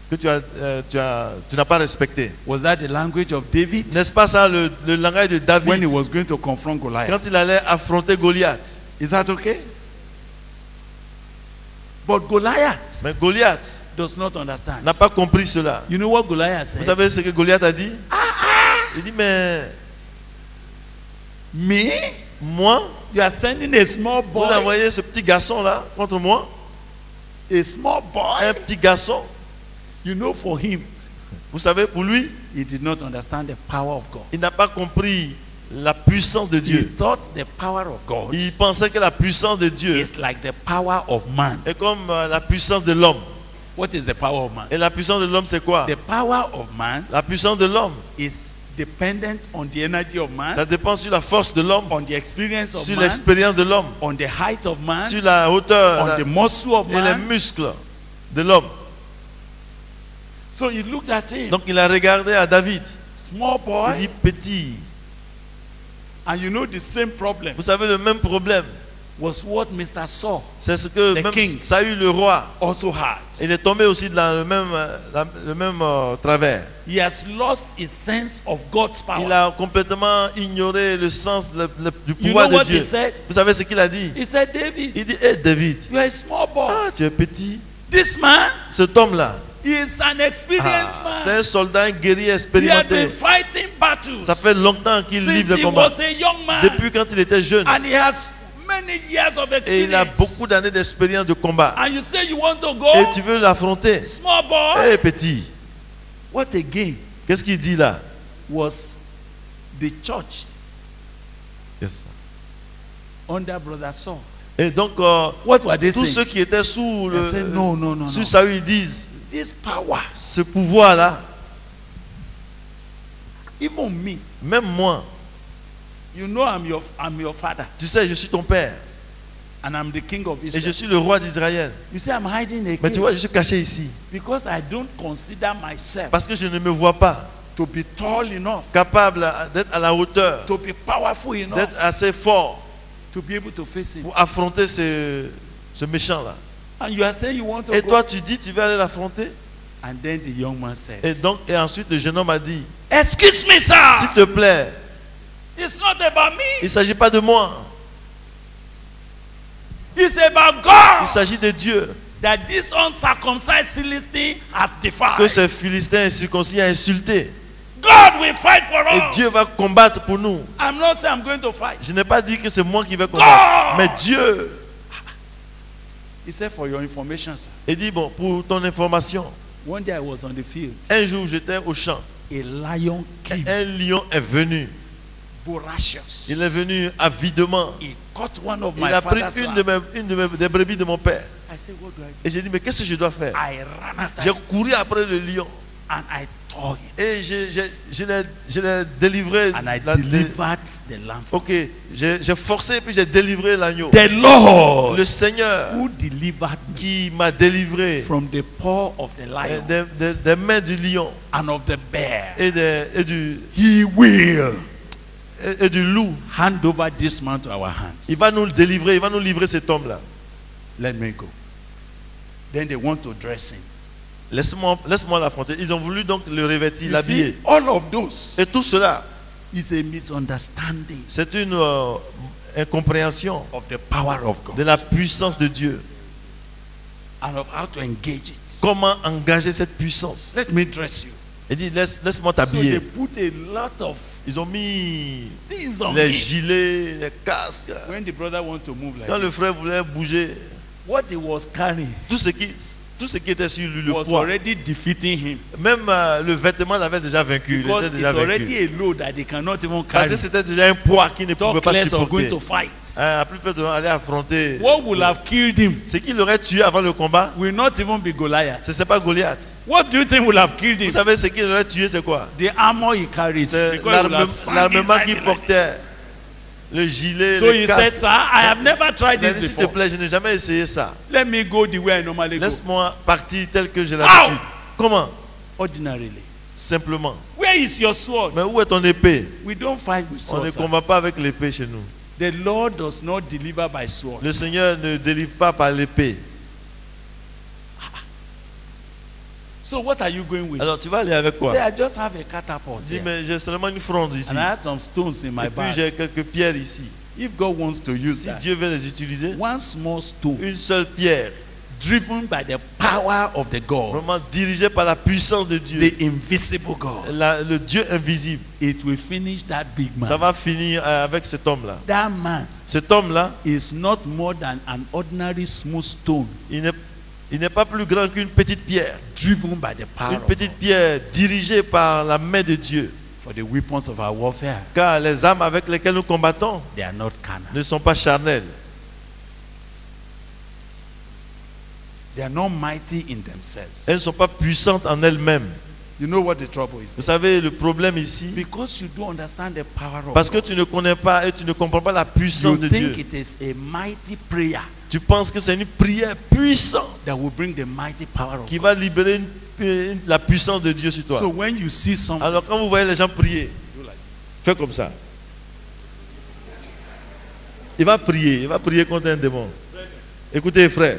que tu as, euh, tu as, tu n'as pas respecté. Was that the language of David? N'est-ce pas ça le, le langage de when he David was going to confront Goliath? quand il allait affronter Goliath Is that okay? But Goliath Mais Goliath does not understand. n'a pas compris cela. You know what Goliath Vous said? savez ce que Goliath a dit? Il dit mais Me? moi, You are sending a small vous boy, envoyez ce petit garçon là contre moi, a small boy? un petit garçon. You know, for him, Vous savez, pour lui, he did not understand the power of God. il n'a pas compris la puissance de He Dieu. thought the power of God Il pensait que la puissance de Dieu is like the power of man. est comme euh, la puissance de l'homme. What is the power of man? Et la puissance de l'homme, c'est quoi? The power of man La puissance de l'homme, is dependent on the energy of man, ça dépend sur la force de l'homme, on the experience of sur l'expérience de l'homme, on the height of man, sur la hauteur on la- the muscle of et les man. muscles de l'homme. So he looked at him, Donc il a regardé à David. small Il boy, dit petit. and you know the same problem Vous savez, le même problème, was what Mr. Saul c'est ce que The même king. Saül le roi, also had. il est tombé aussi dans le même, euh, la- le même euh, travers. He has lost his sense of God's power. Il a complètement ignoré le sens le- le- du You pouvoir know what de Dieu. he said? Vous savez ce qu'il a dit? He said, David, Il dit, hé David, you are a small boy. ah, tu es petit. This man Cet homme-là, he is an ah, experienced c'est man. un soldat, un guerrier He had been expérimenté. fighting battles Ça fait longtemps qu'il since livre he le combat. was a young man. Depuis quand il était jeune. And he has Et il a beaucoup d'années d'expérience de combat. And you say you want to Et go? tu veux l'affronter. Small boy. Hé petit, What again qu'est-ce qu'il dit là? Was the church Yes. under Brother Saul? Et donc, euh, What were they tous saying? ceux qui étaient sous le, said, no, no, no, sous. Saül, ils disent, This power, ce pouvoir-là, even me, même moi, you know I'm your, I'm your father tu sais, je suis ton père and I'm the king of et je suis le roi d'Israël. You say I'm hiding a Mais tu vois, je suis caché ici because I don't consider myself parce que je ne me vois pas to be tall enough, capable d'être à la hauteur, to be powerful enough d'être assez fort to be able to face him. pour affronter ce, ce méchant-là. And you are saying you want to Et go. toi, tu dis, tu vas aller l'affronter? And then the young man said, Et donc, et ensuite, le jeune homme a dit, Excuse me, s'il te plaît, It's not about me. il ne s'agit pas de moi. It's about Il God s'agit de Dieu. that this uncircumcised Philistine has Que defied. ce Philistin incirconcis a insulté. God will fight for Et us. Dieu va combattre pour nous. I'm not saying I'm going to fight. Je n'ai pas dit que c'est moi qui vais combattre. God! Mais Dieu. He said, For your information, sir. Il dit, bon, pour ton information, One day I was on the field. un jour j'étais au champ. A lion came, Un lion est venu. Voracious. Il est venu avidement. He caught one of Il my a pris father's une, de lamb. mes, une de mes- des brebis de mon père. I said, What do I do? Et j'ai dit, mais qu'est-ce que je dois faire? I ran after J'ai it couru après le lion. and I tore it. Et je l'ai je l'ai délivré. And I la- delivered the lamb. ok, j'ai j'ai forcé et puis j'ai délivré l'agneau. The Lord Le Seigneur who delivered me qui m'a délivré from the paw of the euh, lion des, des- des mains du lion and of the bear. et, des- et du, He will et- du loup. hand over this man to our hands. Il va nous le délivrer, il va nous livrer cet homme-là. Let me go. Then they want to dress him. Laisse-moi laisse-moi l'affronter. Ils ont voulu donc le revêtir, l'habiller. all of those Et tout cela, is a misunderstanding c'est une euh, incompréhension of the power of de God la puissance de Dieu. and of how to engage it. Comment engager cette puissance Let me dress you. Il dit, Laisse, laisse-moi t'habiller. Ils ont mis les gilets, les casques. When the brother want to move like Quand le frère voulait bouger, what he was carrying tout ce qui, tout ce qui était sur lui, le was poids, already defeating him même euh, le vêtement l'avait déjà vaincu. Il because était it's déjà already vaincu. a load that they cannot even Parce que c'était déjà un poids qu'il ne pouvait pas going supporter. to fight. Hein, à plus peur de aller affronter. What would have killed him? Ce qu'il aurait tué avant le combat, will not even be Goliath. ce n'est pas Goliath. What do you think would have killed Vous him? savez ce qu'il aurait tué, c'est quoi? The armor he carries. L'armement qu'il portait. Le gilet, So le he casque. said, Sir, I have never tried this S'il te before. plaît, je n'ai jamais essayé ça. Let me go the way I normally go. Laisse-moi partir tel que j'ai l'habitude. Comment? Ordinarily. Simplement. Where is your sword? Mais où est ton épée? We don't fight with On sword. ne sir. combat pas avec l'épée chez nous. The Lord does not deliver by sword. Le Seigneur ne délivre pas par l'épée. So what are you going with? Alors tu vas aller avec quoi? Say, I just have a catapult Dis, mais j'ai seulement une fronde ici. And I had some stones in my Et puis j'ai quelques pierres ici. If God wants to use Si that, Dieu veut les utiliser, one small stone une seule pierre, driven by the power of the God, vraiment dirigée par la puissance de Dieu, the invisible God, la- le Dieu invisible, it will finish that big ça man. va finir euh, avec cet homme-là. That man Cet homme-là, is not more than an ordinary smooth stone il n'est il n'est pas plus grand qu'une petite pierre. driven by the power Une petite pierre dirigée par la main de Dieu. For the weapons of our warfare, Car les armes avec lesquelles nous combattons they are not carnal. ne sont pas charnelles. They are not mighty in themselves. Elles ne sont pas puissantes en elles-mêmes. You know what the trouble is? Vous savez, le problème ici, Because you don't understand the power of parce que tu ne connais pas et tu ne comprends pas la You puissance de Dieu, think it is a mighty prayer tu penses que c'est une prière puissante that will bring the mighty power of qui God. va libérer une- une- la puissance de Dieu sur toi? So when you see something, Alors quand vous voyez les gens prier, fais comme ça. Il va prier, il va prier contre un démon. Écoutez frère,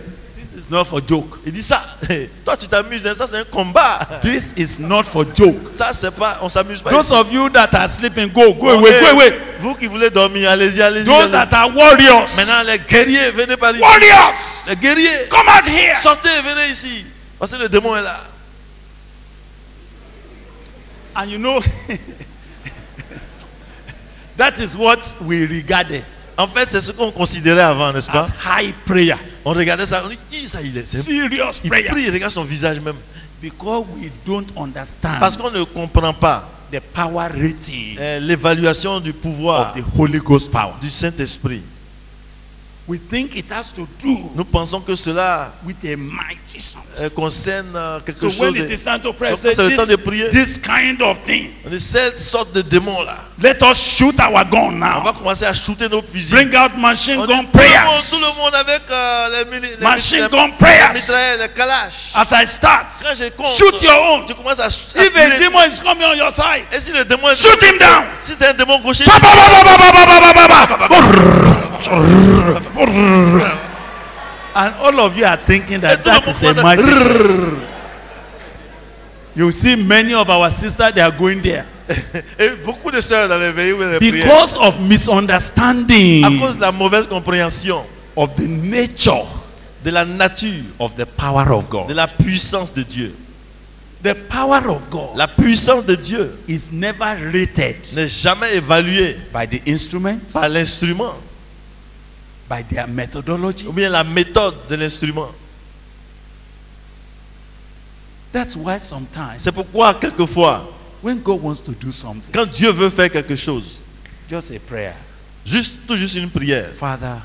is not for joke. il dit ça, toi tu t'amuses, hein, ça c'est un combat. This is not for joke. Ça c'est pas, on s'amuse pas. Those ici. of you that are sleeping, go, go away, go away. Vous qui voulez dormir, allez-y, allez-y. Those allez-y. that are warriors, Maintenant les guerriers, venez par ici. warriors, Les guerriers, come out here. sortez, venez ici. Parce que le démon est là. And you know, that is what we regarded En fait, c'est ce qu'on considérait avant, n'est-ce as pas? high prayer, On regardait ça, on dit, ça il est? serious Il prayer, prie, il regarde son visage même. because we don't understand Parce qu'on ne comprend pas the power rating euh, l'évaluation du of pouvoir the Holy Ghost power. du Saint-Esprit. We think it has to do Nous pensons que cela with a mighty something. euh, concerne euh, quelque So chose. when de- it is time to pray, Donc, say c'est le temps de this, prier. this kind of thing. On dit cette sorte de démon là. Let us shoot our gun On va now. commencer à shooter nos fusils. Bring out machine On gun prayers. tout le monde avec euh, les, mini- les, Machine les- gun prayers. les. As I start, Quand je compte, shoot your own. tu commences à, ch- à If a demon is coming on your side, Et si le démon est shoot him down. Si c'est un démon gaucher, And all of you are thinking that that is a magic. You see many of our sisters, they are going there. Et eh, beaucoup de sœurs dans les veillées ou les prières, Because of misunderstanding à cause de la mauvaise compréhension of the nature de la nature, of the power of de God. la puissance de Dieu. The power of God La puissance de Dieu is never rated n'est jamais évaluée by the instruments, par l'instrument by their methodology. ou bien la méthode de l'instrument. That's why sometimes C'est pourquoi, quelquefois, when God wants to do something, quand Dieu veut faire quelque chose, just a prayer. juste, tout juste une prière, Father,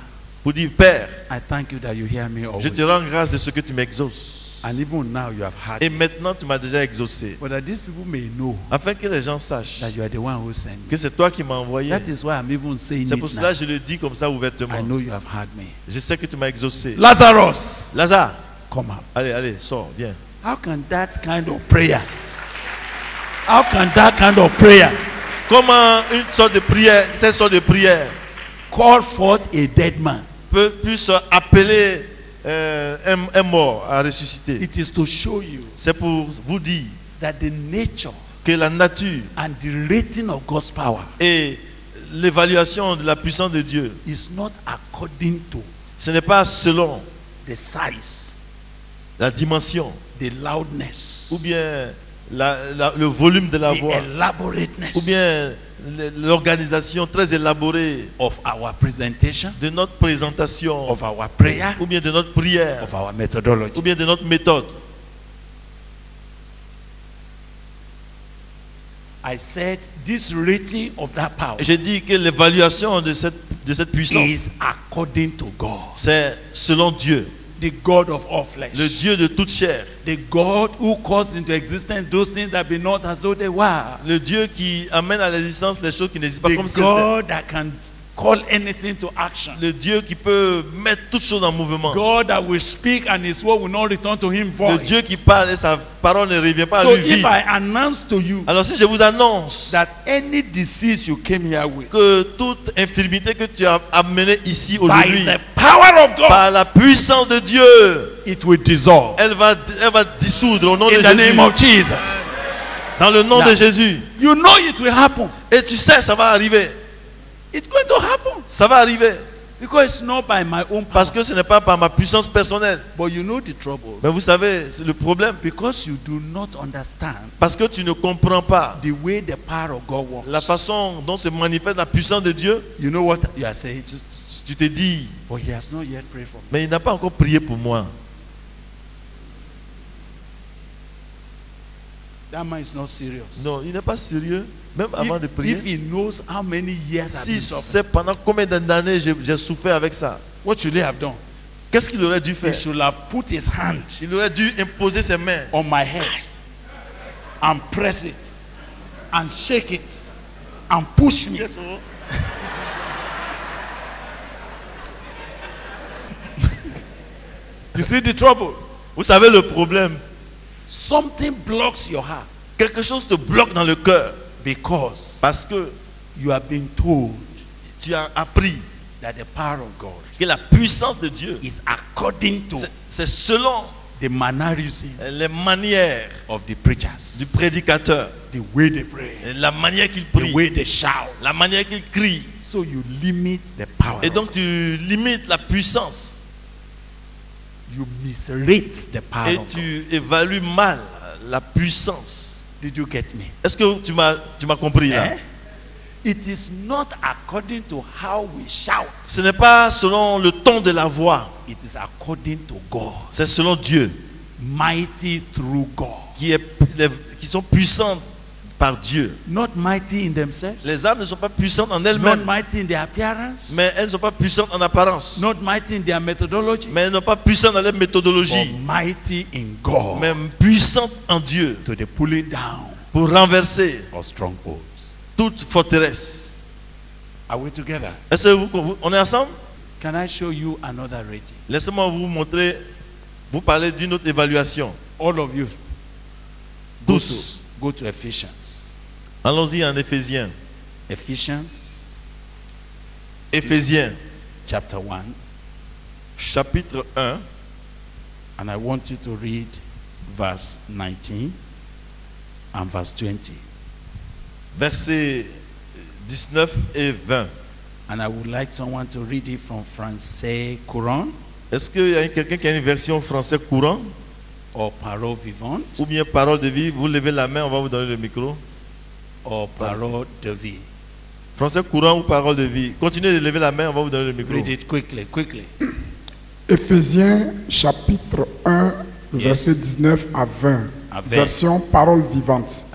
pour dire Père, I thank you that you hear me je always. te rends grâce de ce que tu m'exauces. And even now you have heard Et maintenant, tu m'as déjà exaucé. But that these people may know Afin que les gens sachent that you are the one who sent me. que c'est toi qui m'as envoyé. That is why I'm even saying C'est pour cela now. que je le dis comme ça ouvertement. I know you have heard me. Je sais que tu m'as exaucé. Lazarus, Lazare, come out. allez, allez, sors, viens. How can that kind of prayer? How can that kind of prayer Comment une sorte de prière, cette sorte de prière call forth a dead man? peut puisse appeler euh, un, un mort à ressusciter It is to show you C'est pour vous dire that the nature que la nature and the rating of God's power et l'évaluation de la puissance de Dieu, is not according to ce n'est pas selon the size, la dimension the loudness, ou bien la- la- le volume de la the voix ou bien l'organisation très élaborée of our presentation, de notre présentation of our prayer, ou bien de notre prière of our methodology. ou bien de notre méthode. I said this rating of that power J'ai dit que l'évaluation de cette, de cette puissance, is according to God, c'est selon Dieu, the God of all flesh, le Dieu de toute chair, the God who caused into existence those things that be not as though they were, le Dieu qui amène à l'existence les choses qui n'existent pas comme the si. God that can call anything to action, Le Dieu qui peut mettre toutes choses en mouvement. God that will speak and His word will not return to Him Le. Dieu qui parle et sa parole ne revient pas à So lui if. I announce to you Alors si je vous annonce that any disease you came here with, que toute infirmité que tu as amenée ici by aujourd'hui, the power of God, par la puissance de Dieu, it will dissolve elle va, elle va dissoudre au nom de the Jésus. name of Jesus. Dans le nom Now. de Jésus. You know it will happen. Et tu sais, ça va arriver. It's going to happen Ça va arriver. because it's not by my own power. Parce que ce n'est pas par ma puissance personnelle. But you know the trouble Mais vous savez, c'est le problème. because you do not understand Parce que tu ne comprends pas the way the power of God works. la façon dont se manifeste la puissance de Dieu. You know what you are saying? Tu te dis, But He has not yet prayed for me. mais il n'a pas encore prié pour moi. That man is not serious. Non, il n'est pas sérieux. Même avant de If, prier. if he knows how many years Si c'est pendant combien d'années j'ai souffert avec ça, what should he have done? qu'est-ce qu'il aurait dû He faire? should have put his hand Il aurait dû imposer ses mains on my head and press it and shake it and push me. You see the trouble? Vous savez le problème? Something blocks your heart Quelque chose te bloque dans le cœur because parce que you have been told tu as appris that the power of God que la puissance de Dieu, is according to c'est- selon the mannerism les manières of the preachers, du prédicateur, the way they pray, la manière qu'il the prie, way they shout. la manière qu'il crie. So you limit the power. Et donc tu limites la puissance. You misrate the power. et tu évalues mal la puissance. Did you get me? Est-ce que tu m'as tu m'as compris là? Eh? It is not according to how we shout. Ce n'est pas selon le ton de la voix, It is according to God. c'est selon Dieu Mighty through God. qui, est, qui sont puissantes par Dieu. Not mighty in themselves. Les âmes ne sont pas puissantes en not elles-mêmes, mighty in their appearance. mais elles ne sont pas puissantes en apparence. not mighty in their methodology. Mais elles ne sont pas puissantes dans leur but méthodologie, mighty in God. mais puissantes en Dieu to the pulling down pour renverser of strongholds. toute forteresse. Are we together? Est-ce que vous, vous- on est ensemble? Can I show you another rating? Laissez-moi vous montrer, vous parler d'une autre évaluation. All of you. Go to, go to Ephesians. Allons-y en Éphésiens. Ephesians Éphésiens chapter 1, chapitre 1, and I want you to read verse 19 and verse 20. versets 19 et 20. And I would like someone to read it from Francais Courant Est-ce qu'il y a quelqu'un qui a une version français courant? Or Parole Vivante ou bien parole de vie Vous levez la main, on va vous donner le micro. Or Parole de Vie. Français courant ou parole de vie Continuez de lever la main, on va vous donner le micro. Read it quickly, quickly. Éphésiens chapitre 1, Yes. verset 19 à 20. À 20. Version parole vivante.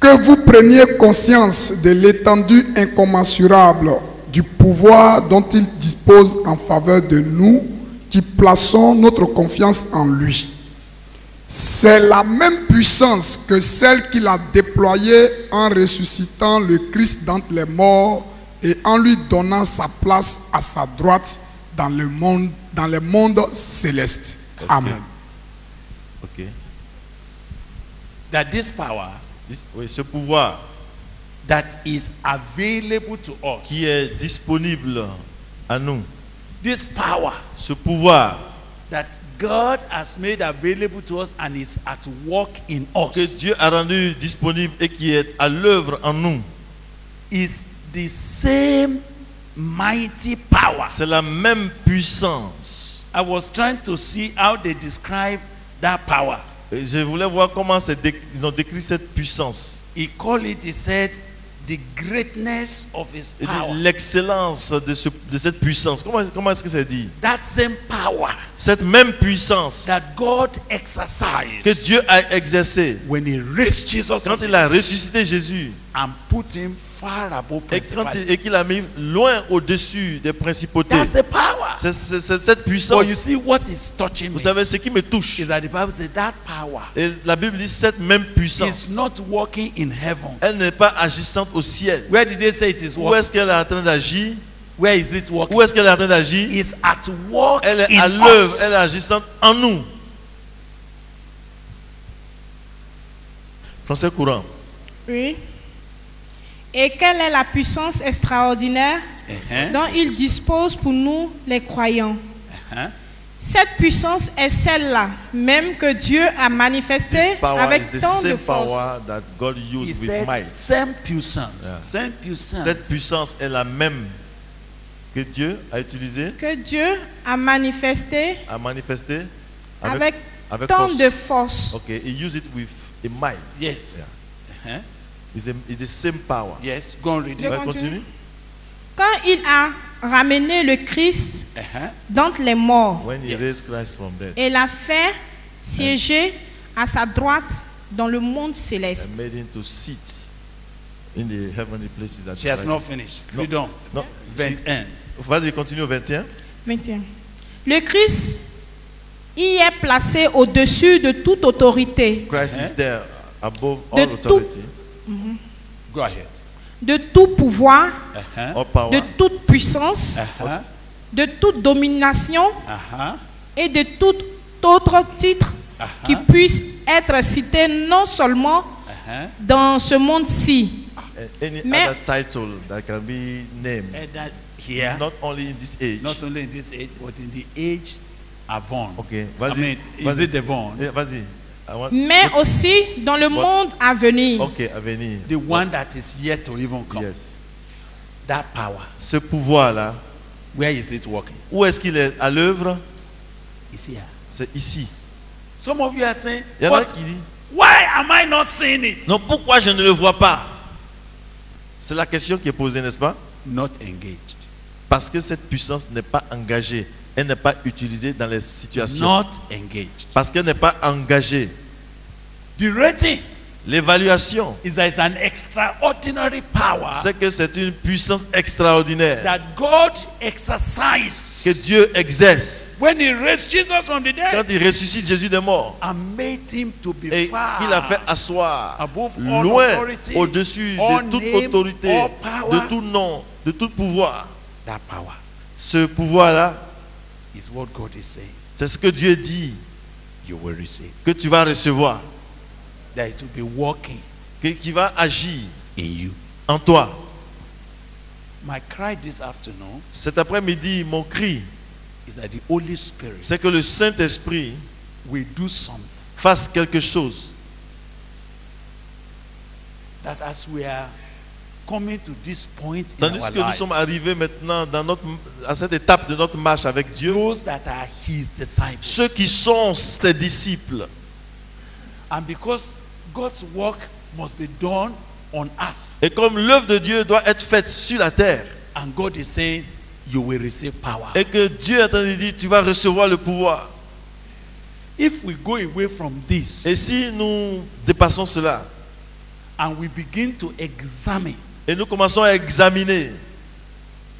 Que vous preniez conscience de l'étendue incommensurable du pouvoir dont il dispose en faveur de nous qui plaçons notre confiance en lui. C'est la même puissance que celle qu'il a déployée en ressuscitant le Christ d'entre les morts et en lui donnant sa place à sa droite dans le monde, dans les mondes célestes. Amen. Ok. That this power Dis- Oui, ce pouvoir that is available to us, qui est disponible à nous, this power ce pouvoir that God has made available to us and it's at work in que us Dieu a rendu disponible et qui est à l'œuvre en nous, is the same mighty power. c'est la même puissance. I was trying to see how they describe that power. Et je voulais voir comment dé- ils ont décrit cette puissance. He called it, he said, the greatness of his Et de power. l'excellence de, ce- de cette puissance. Comment, comment est-ce que c'est dit? That same power Cette même puissance that God que exercised Dieu a exercée when he raised Jesus quand il a ressuscité Jésus and put him far above et, qu'il a mis loin au-dessus des principautés. That's the power. C'est cette But you puissance. see what is touching Vous me savez, ce qui me touche, is that the Bible says that power et la Bible dit cette même puissance, is not working in heaven. elle n'est pas agissante au ciel. Where did they say it is Où working? est-ce qu'elle est en train d'agir? Where is it working? Où est-ce qu'elle est en train d'agir? It's at work Elle est in à l'œuvre, us. elle est agissante en nous. Français courant. Oui. Et quelle est la puissance extraordinaire Uh-huh. dont il dispose pour nous les croyants? Uh-huh. Cette puissance est celle-là même que Dieu a manifestée avec is the tant de force. power that God He used with said, might. same puissance, same puissance. Cette puissance est la même que Dieu a utilisée, Que Dieu a manifesté a manifesté avec, avec tant force. de force. Okay, he used it with a might. Yes. Yeah. Uh-huh. It's, a, it's the same power. Yes. Go on read Je it. Ouais, continue. continue. Quand il a ramené le Christ Uh-huh. d'entre les morts When he Yes. raised Christ from dead et l'a fait siéger à sa droite dans le monde céleste. and made him to sit in the heavenly places at She has not finished. No. Read on. Non, 21. Vas-y, continue au 21. 21. Le Christ y est placé au-dessus de toute autorité, Christ Hein? is there above De all tout- authority, Go ahead. de tout pouvoir, Uh-huh. power, de toute puissance, Uh-huh. de toute domination Uh-huh. et de tout autre titre qui puisse être cité non seulement dans ce monde-ci, Mais- other title that can be named, And that here, not only in this age. not only in this age, but in the age avant. Okay, I vas-y, mean, Vas-y. Mais aussi dans le monde à venir. Ok, à venir. The one that is yet to even come. Yes. That power. Ce pouvoir-là, Where is it working? où est-ce qu'il est à l'œuvre? Here. C'est ici. Some of you are saying, Il y en a "What- qui disent, why am I not seeing it? non, pourquoi je ne le vois pas? C'est la question qui est posée, n'est-ce pas? Not engaged. Parce que cette puissance n'est pas engagée. Elle n'est pas utilisée dans les situations. Not engaged. Parce qu'elle n'est pas engagée. The rating L'évaluation, is that it's an extraordinary power c'est que c'est une puissance extraordinaire that God que Dieu exerce when He raised Jesus from the quand dead il ressuscite Jésus des morts and made Him to be et far qu'il a fait asseoir above all loin authority, au-dessus de toute name, autorité, power. de tout nom, de tout pouvoir. That power Ce pouvoir-là, c'est ce que Dieu dit You will receive. que tu vas recevoir, That it will be working que- qui va agir in you. en toi. My cry this afternoon Cet après-midi, mon cri, is that the Holy Spirit c'est que le Saint-Esprit will do something. fasse quelque chose. That as we are coming to this point in Tandis our que nous sommes arrivés maintenant dans notre, à cette étape de notre marche avec Dieu, those that are His disciples, ceux qui sont ses disciples, and because God's work must be done on earth, et comme l'œuvre de Dieu doit être faite sur la terre, and God is saying, you will receive power. et que Dieu est en train de dire, tu vas recevoir le pouvoir. If we go away from this Et si nous dépassons cela, and we begin to examine et nous commençons à examiner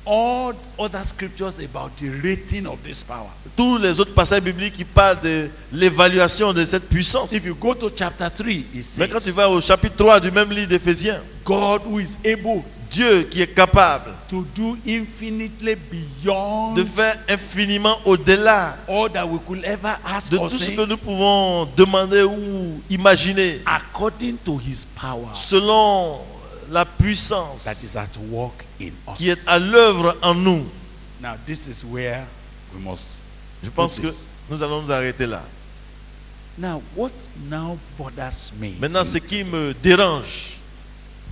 all other scriptures about the rating of this power. tous les autres passages bibliques qui parlent de l'évaluation de cette puissance. If you go to chapter 3, it Mais quand tu vas au chapitre 3 du même livre d'Éphésiens, God who is able Dieu qui est capable to do infinitely beyond de faire infiniment au-delà all that we could ever ask de tout ce que nous pouvons demander ou imaginer according to his power selon la puissance that is at work in qui us. est à l'œuvre en nous. Now, this is where we must. Je pense que nous allons nous arrêter là. Now, what now bothers me Maintenant, ce qui me dérange,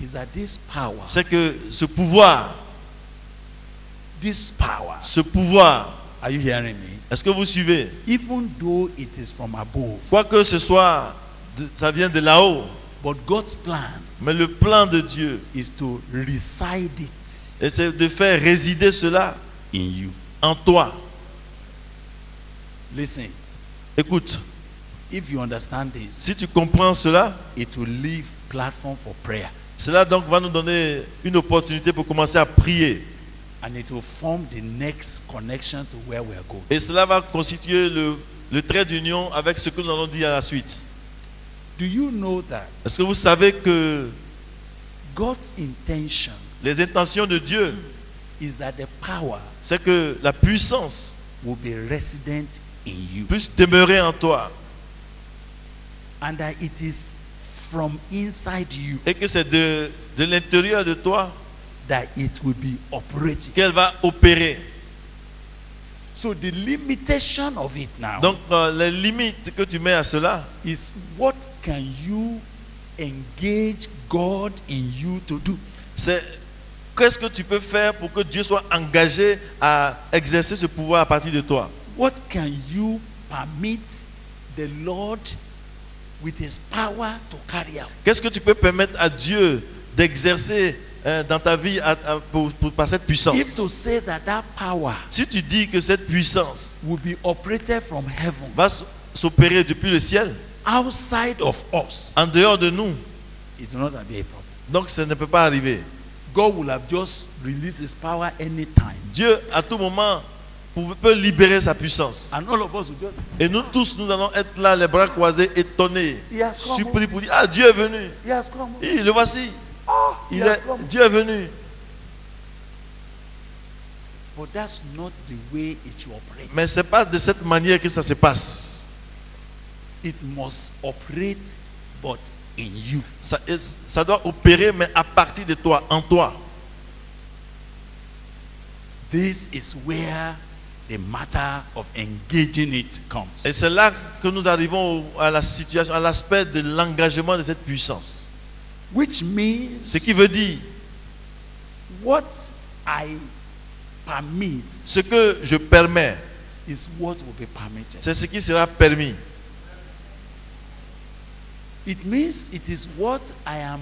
is that this power, c'est que ce pouvoir, this power, ce pouvoir, are you hearing me? est-ce que vous suivez? Even though it is from above, Quoi que ce soit, de- ça vient de là-haut, but God's plan mais le plan de Dieu, is to reside it et c'est de faire résider cela in you. en toi. Listen, Écoute, if you understand this, si tu comprends cela, it will leave platform for prayer cela donc va nous donner une opportunité pour commencer à prier. and it will form the next connection to where we are going. Et cela va constituer le, le trait d'union avec ce que nous allons dire à la suite. Do you know that Est-ce que vous savez que God's intention les intentions de Dieu, is that the power c'est que la puissance will be resident in you puisse demeurer en toi and that it is from inside you et que c'est de, de l'intérieur de toi that it will be operating. qu'elle va opérer. So the limitation of it now Donc euh, les limites que tu mets à cela, is what can you engage God in you to do? c'est qu'est-ce que tu peux faire pour que Dieu soit engagé à exercer ce pouvoir à partir de toi? What can you permit the Lord with his power to carry out? Qu'est-ce que tu peux permettre à Dieu d'exercer euh, dans ta vie à- à- pour- pour- par cette If puissance to say that that power Si tu dis que cette puissance will be operated from heaven va s'opérer depuis le ciel, outside of us, en dehors de nous, it will not be a problem. donc ça ne peut pas arriver. God will have just released his power anytime. Dieu, à tout moment, peut libérer sa puissance. And all of us will just Et nous tous, nous allons être là, les bras croisés, étonnés, come. surpris pour dire, ah, Dieu est venu. Come. Oui, le voici. Il est. Dieu est venu. But that's not the way it should operate. Mais ce n'est pas de cette manière que ça se passe. It must operate, but in you. Ça, doit opérer, mais à partir de toi, en toi. This is where the matter of engaging it comes. Et c'est là que nous arrivons à la situation, à l'aspect de l'engagement de cette puissance. Which means Ce qui veut dire, what I permit ce que je permets, is what will be permitted. c'est ce qui sera permis. It means it is what I am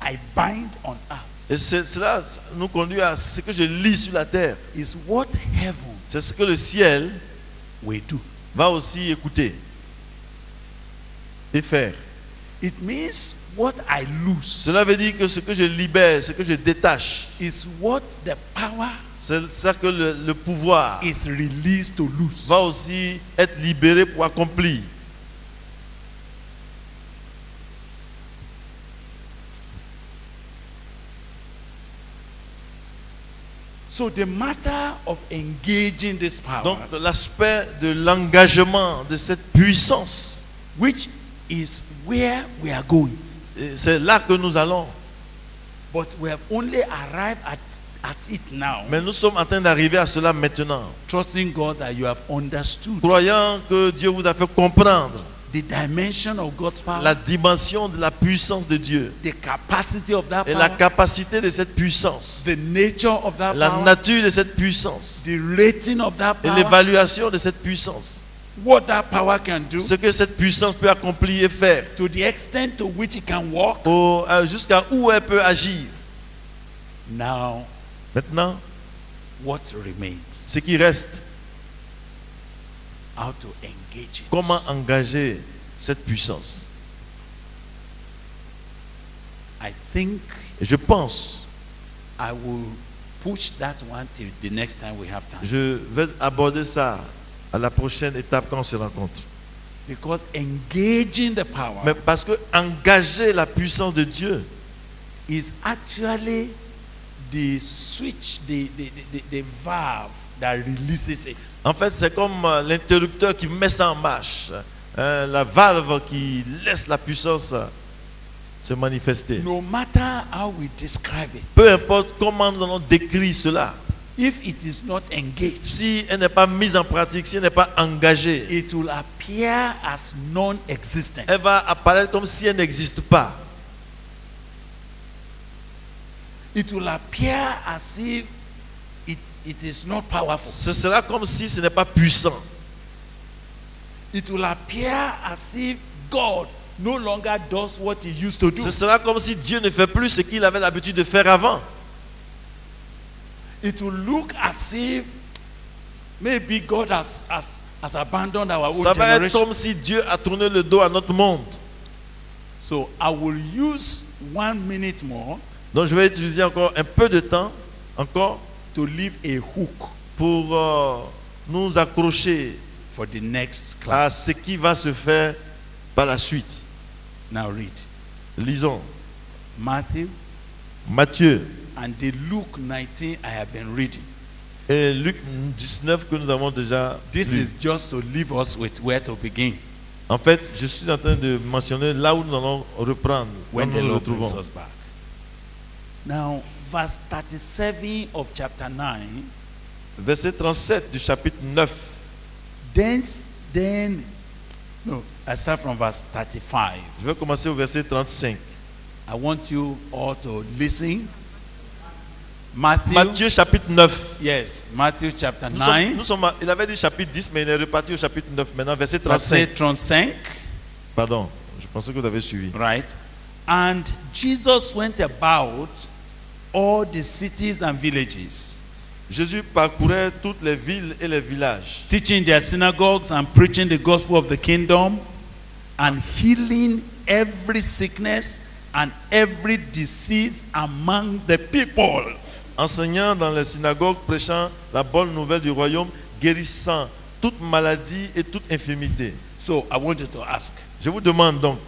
I bind on earth Et cela nous conduit à ce que je lis sur la terre. is what heaven C'est ce que le ciel will do. va aussi écouter et faire. It means what I lose Cela veut dire que ce que je libère, ce que je détache, is what the power c'est ça que le, le pouvoir is released to lose. va aussi être libéré pour accomplir. So the matter of engaging this power, Donc l'aspect de l'engagement de cette puissance, which is where we are going, et c'est là que nous allons. But we have only arrived at, at it now, Mais nous sommes en train d'arriver à cela maintenant. trusting God that you have understood Croyant que Dieu vous a fait comprendre the dimension of God's power, la dimension de la puissance de Dieu the capacity of that et la power, capacité de cette puissance, the nature of that la power, nature de cette puissance the rating of that et power, l'évaluation de cette puissance. What that power can do, Ce que cette puissance peut accomplir et faire, to the extent to which it can work. au- euh, jusqu'à où elle peut agir. Now, Maintenant, what remains? ce qui reste, How to engage it. comment engager cette puissance? I think Et je pense, I will push that one till the next time we have time. je vais aborder ça à la prochaine étape quand on se rencontre. Because engaging the power Mais parce que engager la puissance de Dieu, is actually the switch, the, the, the, the, the valve that releases it. en fait, c'est comme euh, l'interrupteur qui met ça en marche, hein, la valve qui laisse la puissance euh, se manifester. No matter how we describe it, Peu importe comment nous allons décrire cela, if it is not engaged, si elle n'est pas mise en pratique, si elle n'est pas engagée, it will appear as non existent. elle va apparaître comme si elle n'existe pas. It will appear as if it, it is not powerful. Ce sera comme si ce n'est pas puissant. It will appear as if God no longer does what he used to do. Ce sera comme si Dieu ne fait plus ce qu'il avait l'habitude de faire avant. It will look as if maybe God has, has, has abandoned our old Ça va être comme si Dieu a tourné le dos à notre monde. So I will use one minute more Donc je vais utiliser encore un peu de temps, encore, to leave a hook pour euh, nous accrocher for the next à class. ce qui va se faire par la suite. Now read Lisons Matthew Matthieu and the Luke 19 I have been reading. et Luc 19 que nous avons déjà This lu. is just to leave us with where to begin En fait, je suis en train de mentionner là où nous allons reprendre, when quand the nous nous Lord brings retrouvons. us back. Now, verse 37 of chapter 9 Verset 37 du chapitre 9. Then, then, no, I start from verse 35. Je vais commencer au verset 35. I want you all to listen. Matthew, Matthieu chapitre 9. yes, Matthew chapter Nous 9, sommes, nous sommes à- il avait dit chapitre 10, mais il est reparti au chapitre 9 maintenant, verset verset 35. 35, Pardon, je pensais que vous avez suivi. right? And Jesus went about all the cities and villages, Jésus parcourait toutes les villes et les villages, teaching their synagogues and preaching the gospel of the kingdom and healing every sickness and every disease among the people. Enseignant dans les synagogues, prêchant la bonne nouvelle du royaume, guérissant toute maladie et toute infirmité. So I want you to ask, Je vous demande donc,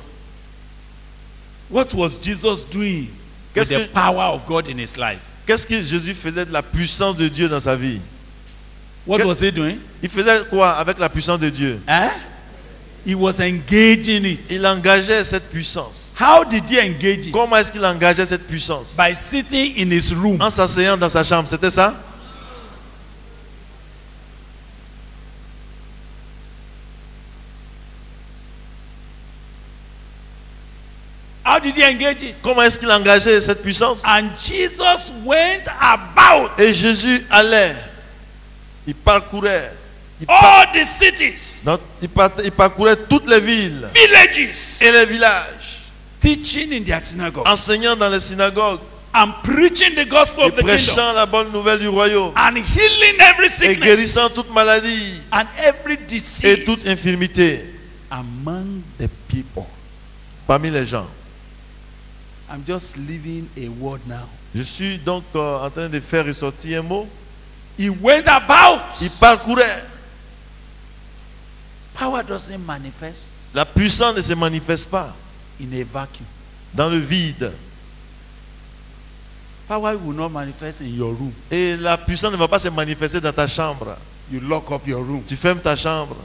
what was Jesus doing with Qu'est-ce the que- power of God in his life? qu'est-ce que Jésus faisait de la puissance de Dieu dans sa vie? What was he doing? Il faisait quoi avec la puissance de Dieu? Eh? He was engaging it. Il engageait cette puissance. How did he engage it? Comment est-ce qu'il engageait cette puissance? By sitting in his room. En s'asseyant dans sa chambre, c'était ça? How did he engage it? Comment est-ce qu'il engageait cette puissance? And Jesus went about Et Jésus allait, il parcourait, il, all the cities, non, il il parcourait toutes les villes villages, et les villages, teaching in their synagogue enseignant dans les synagogues and preaching the gospel et of the kingdom prêchant la bonne nouvelle du royaume and healing every et sickness guérissant toute maladie and every et disease toute infirmité among the people. parmi les gens. I'm just leaving a word now. Je suis donc euh, en train de faire ressortir un mot. He went about. Il parcourait. Power doesn't manifest La puissance ne se manifeste pas in a vacuum. dans le vide. Power will not manifest in your room. Et la puissance ne va pas se manifester dans ta chambre. You lock up your room. Tu fermes ta chambre.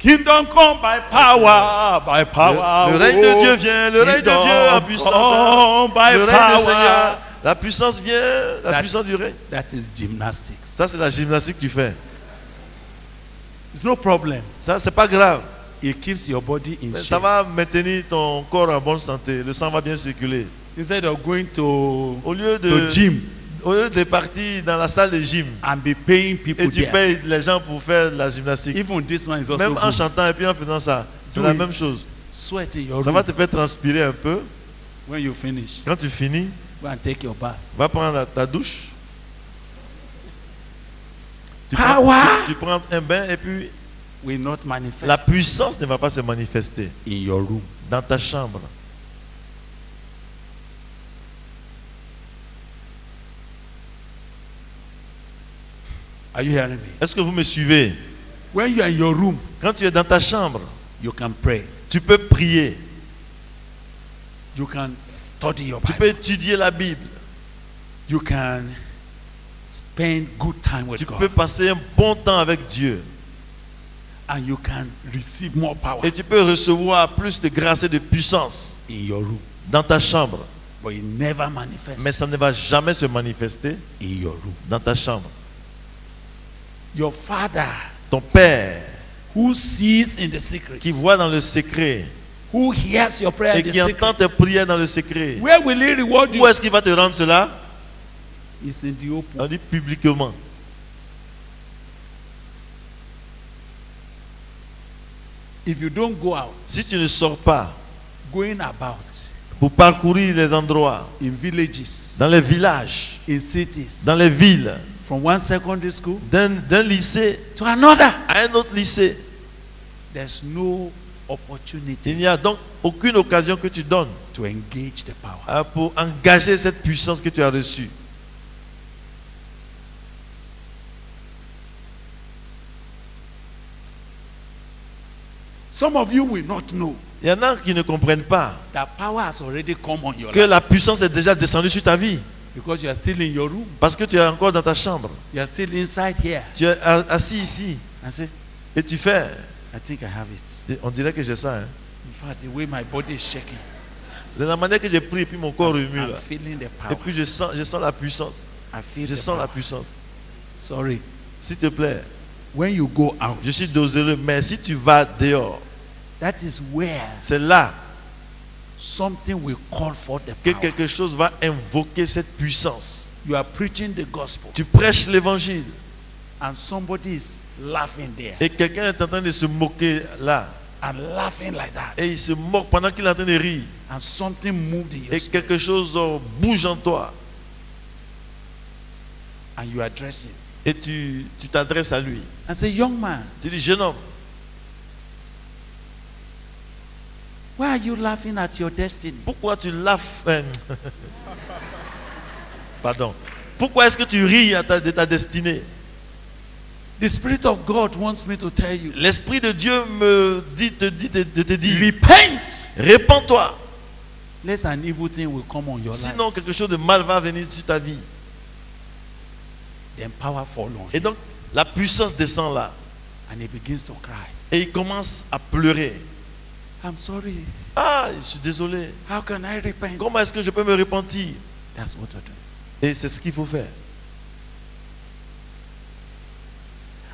Kingdom come by power, by power. Le, le règne de. Dieu vient, le règne de Dieu en puissance. by Le règne du power. Seigneur. La puissance vient, la That- puissance du règne. That is gymnastics. Ça, c'est la gymnastique que tu fais. It's no problem. Ça, c'est pas grave. It keeps your body in Mais ça va maintenir ton corps en bonne santé. Le sang va bien circuler. Instead of going to, Au lieu to de, gym au lieu de partir dans la salle de gym and be paying people et tu there. payes les gens pour faire de la gymnastique, Even this one is also même en good. chantant et puis en faisant ça, c'est Do la it. même chose. Sweat in your Ça room va te faire transpirer un peu. when you finish. Quand tu finis, Go and take your bath. va prendre ta douche. Tu Power? prends, tu- tu prends un bain et puis Will not manifest la puissance ne va pas se manifester in your room. dans ta chambre. Are you hearing me? Est-ce que vous me suivez? When you are in your room, Quand tu es dans ta chambre, you can pray. tu peux prier, You can study your tu Bible. peux étudier la Bible, You can spend good time with tu God. peux passer un bon temps avec Dieu And you can receive more power et tu peux recevoir plus de grâce et de puissance in your room. dans ta chambre. But it never manifests Mais ça ne va jamais se manifester in your room. dans ta chambre. Your father Ton Père who sees in the secret, qui voit dans le secret who hears your prayer in et the qui entend tes prières dans le secret, where will he reward où you? est-ce qu'il va te rendre cela? It's in the open. On dit publiquement. If you don't go out, Si tu ne sors pas going about pour parcourir les endroits, in villages, dans les villages, in cities, dans les villes, from one secondary school d'un lycée to another, à un autre lycée, there's no il opportunity n'y a donc aucune occasion que tu donnes to engage the power. pour engager cette puissance que tu as reçue. Some of you will not know Il y en a qui ne comprennent pas that power has already come on your que life la puissance est déjà descendue sur ta vie because you are still in your room. parce que tu es encore dans ta chambre. You are still inside here. Tu es assis ici say, et tu fais. I think I have it. On dirait que j'ai ça. hein. In fact, the way my body is shaking, De la manière que j'ai pris et puis mon corps remue I'm là. the Et puis je sens, je sens la puissance. I feel Je the sens la puissance. Sorry. S'il te plaît, When you go out, je suis doséreux, mais si tu vas dehors, that is where c'est là something will call for the que power. quelque chose va invoquer cette puissance. You are preaching the gospel, Tu prêches l'évangile and somebody is laughing there et quelqu'un est en train de se moquer là. and laughing like that, Et il se moque pendant qu'il est en train de rire. and something moved in your Et quelque chose euh, bouge en toi. and you address him Et tu tu t'adresses à lui. and say, "Young man, Tu dis, jeune homme, why are you laughing at your destiny?" pourquoi tu laves euh, Pardon. Pourquoi est-ce que tu ris à ta- de ta destinée? The Spirit of God wants me to tell you, L'Esprit de Dieu me dit, te dit de, te dire, repent, répands-toi. lest an evil thing will come on your life. Sinon, quelque chose de mal va venir sur ta vie. Then power fall on Et donc, la puissance descend là. and he begins to cry. Et il commence à pleurer. I'm sorry. Ah, je suis désolé. How can I repent? Comment est-ce que je peux me repentir? That's what to do. Et c'est ce qu'il faut faire.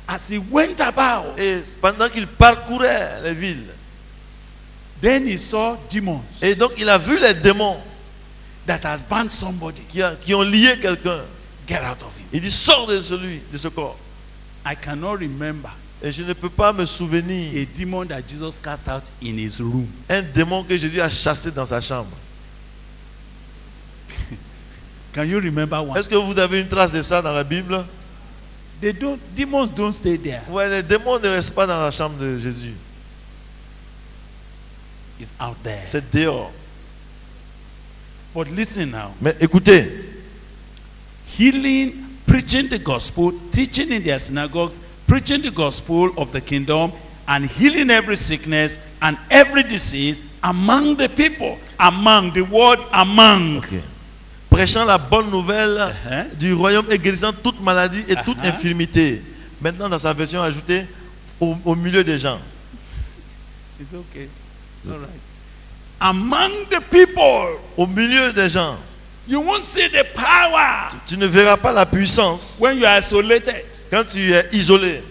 As he went about, Et pendant qu'il parcourait les villes, then he saw demons et donc il a vu les démons that has bound somebody. qui, a- qui ont lié quelqu'un. Get out of him. Il dit, sors de celui, de ce corps. I cannot remember Et je ne peux pas me souvenir a demon that Jesus cast out in his room. un démon que Jésus a chassé dans sa chambre. Can you remember one? Est-ce que vous avez une trace de ça dans la Bible? They don't. Demons don't stay there. Ouais, les démons ne restent pas dans la chambre de Jésus. It's out there. C'est dehors. But listen now. Mais écoutez, Healing, preaching the gospel, teaching in their synagogues, preaching the gospel of the kingdom, and healing every sickness and every disease among the people. Among the word among. Prêchant la bonne nouvelle Uh-huh. du royaume et guérissant toute maladie et toute Uh-huh. infirmité. Maintenant, dans sa version ajoutée, au, au milieu des gens. It's okay. It's all right. Among the people, Au milieu des gens, you won't see the power tu ne verras pas la puissance when you are isolated. Quand tu es isolé.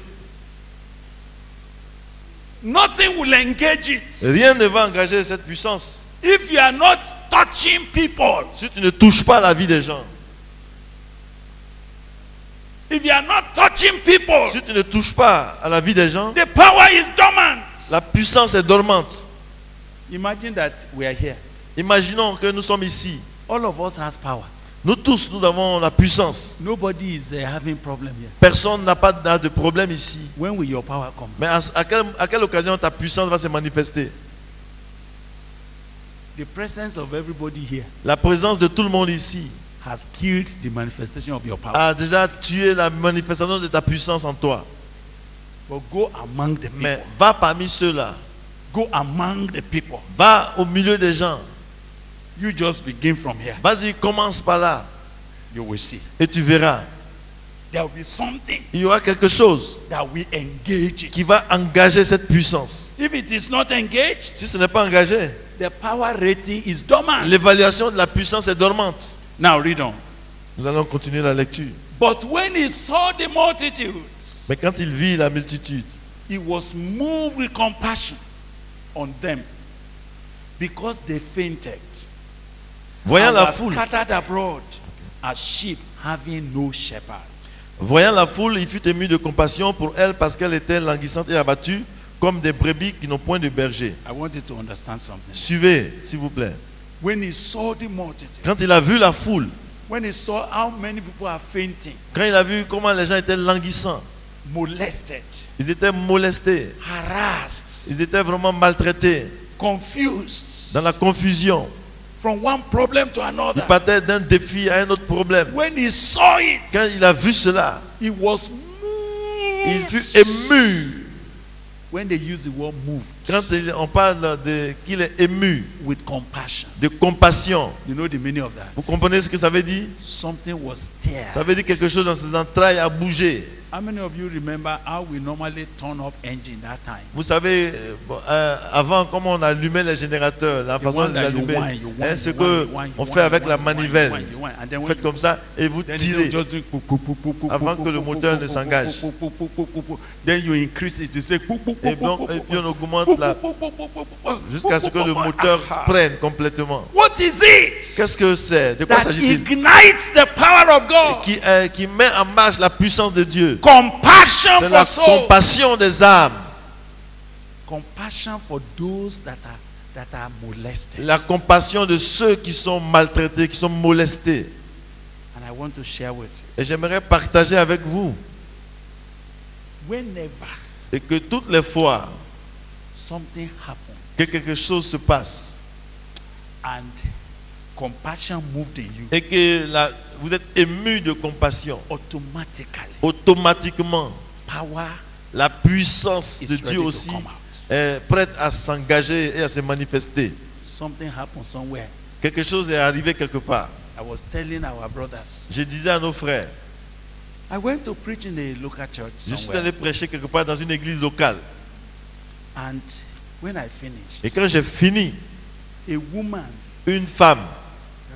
Nothing will engage it. Rien ne va engager cette puissance If you are not touching people, si tu ne touches pas la vie des gens. if you are not touching people, Si tu ne touches pas à la vie des gens, the power is dormant. la puissance est dormante. Imagine that we are here. Imaginons que nous sommes ici. All of us has power. Nous tous, nous avons la puissance. Nobody is uh, having problem here. Personne n'a pas de problème ici. When will your power come? Mais à, à quelle, à quelle occasion ta puissance va se manifester? The presence of everybody here La présence de tout le monde ici has killed the manifestation of your power. a déjà tué la manifestation de ta puissance en toi. but go among the people. Mais va parmi ceux-là. Go among the people. Va au milieu des gens. You just begin from here. Vas-y, commence par là. You will see. Et tu verras. There will be something Il y aura quelque chose that will engage it. qui va engager cette puissance. If it is not engaged, Si ce n'est pas engagé, the power rating is dormant. l'évaluation de la puissance est dormante. Now read on. Nous allons continuer la lecture. But when he saw the multitudes, Mais quand il vit la multitude, he was moved with compassion on them because they fainted voyant la foule, scattered abroad as sheep having no shepherd. voyant la foule, il fut ému de compassion pour elle parce qu'elle était languissante et abattue comme des brebis qui n'ont point de berger. I want you to understand something. Suivez, s'il vous plaît. When he saw the multitude, Quand il a vu la foule, when he saw how many people are fainting, quand il a vu comment les gens étaient languissants, molested, ils étaient molestés, harassed, ils étaient vraiment maltraités, confused dans la confusion. From one problem to Ils another. partaient d'un défi à un autre problème. When he saw it, Quand il a vu cela, he was il moved. fut ému. When they use the word moved Quand on parle de qu'il est ému, with compassion, de compassion, you know the meaning of that. vous comprenez ce que ça veut dire Something was there. Ça veut dire quelque chose dans ses entrailles a bougé. How many of you remember how we normally turn up engine that time? Vous savez, euh, euh, avant, comment on allumait les générateurs, la The façon de l'allumer, hein, ce que wind, on fait avec la manivelle. Vous faites comme ça et vous tirez. Avant que le moteur ne s'engage. Then you increase it. Say Et, donc, puis on augmente jusqu'à ce que le moteur prenne complètement. What is it? Qu'est-ce que c'est? De quoi s'agit-il? qui, euh, qui met en marche la puissance de Dieu. Compassion C'est la compassion des âmes. Compassion for those that are that are molested. La compassion de ceux qui sont maltraités, qui sont molestés. And I want to share with you. Et j'aimerais partager avec vous et que toutes les fois something que quelque chose se passe and compassion moved in you, et que la- vous êtes ému de compassion, automatically automatiquement power la puissance is de Dieu aussi est prête à s'engager et à se manifester. Something happened somewhere. Quelque chose est arrivé quelque part. I was telling our brothers. Je disais à nos frères, I went to preach in a local church je suis somewhere. allé prêcher quelque part dans une église locale. And when I finished, Et quand j'ai fini, a woman une femme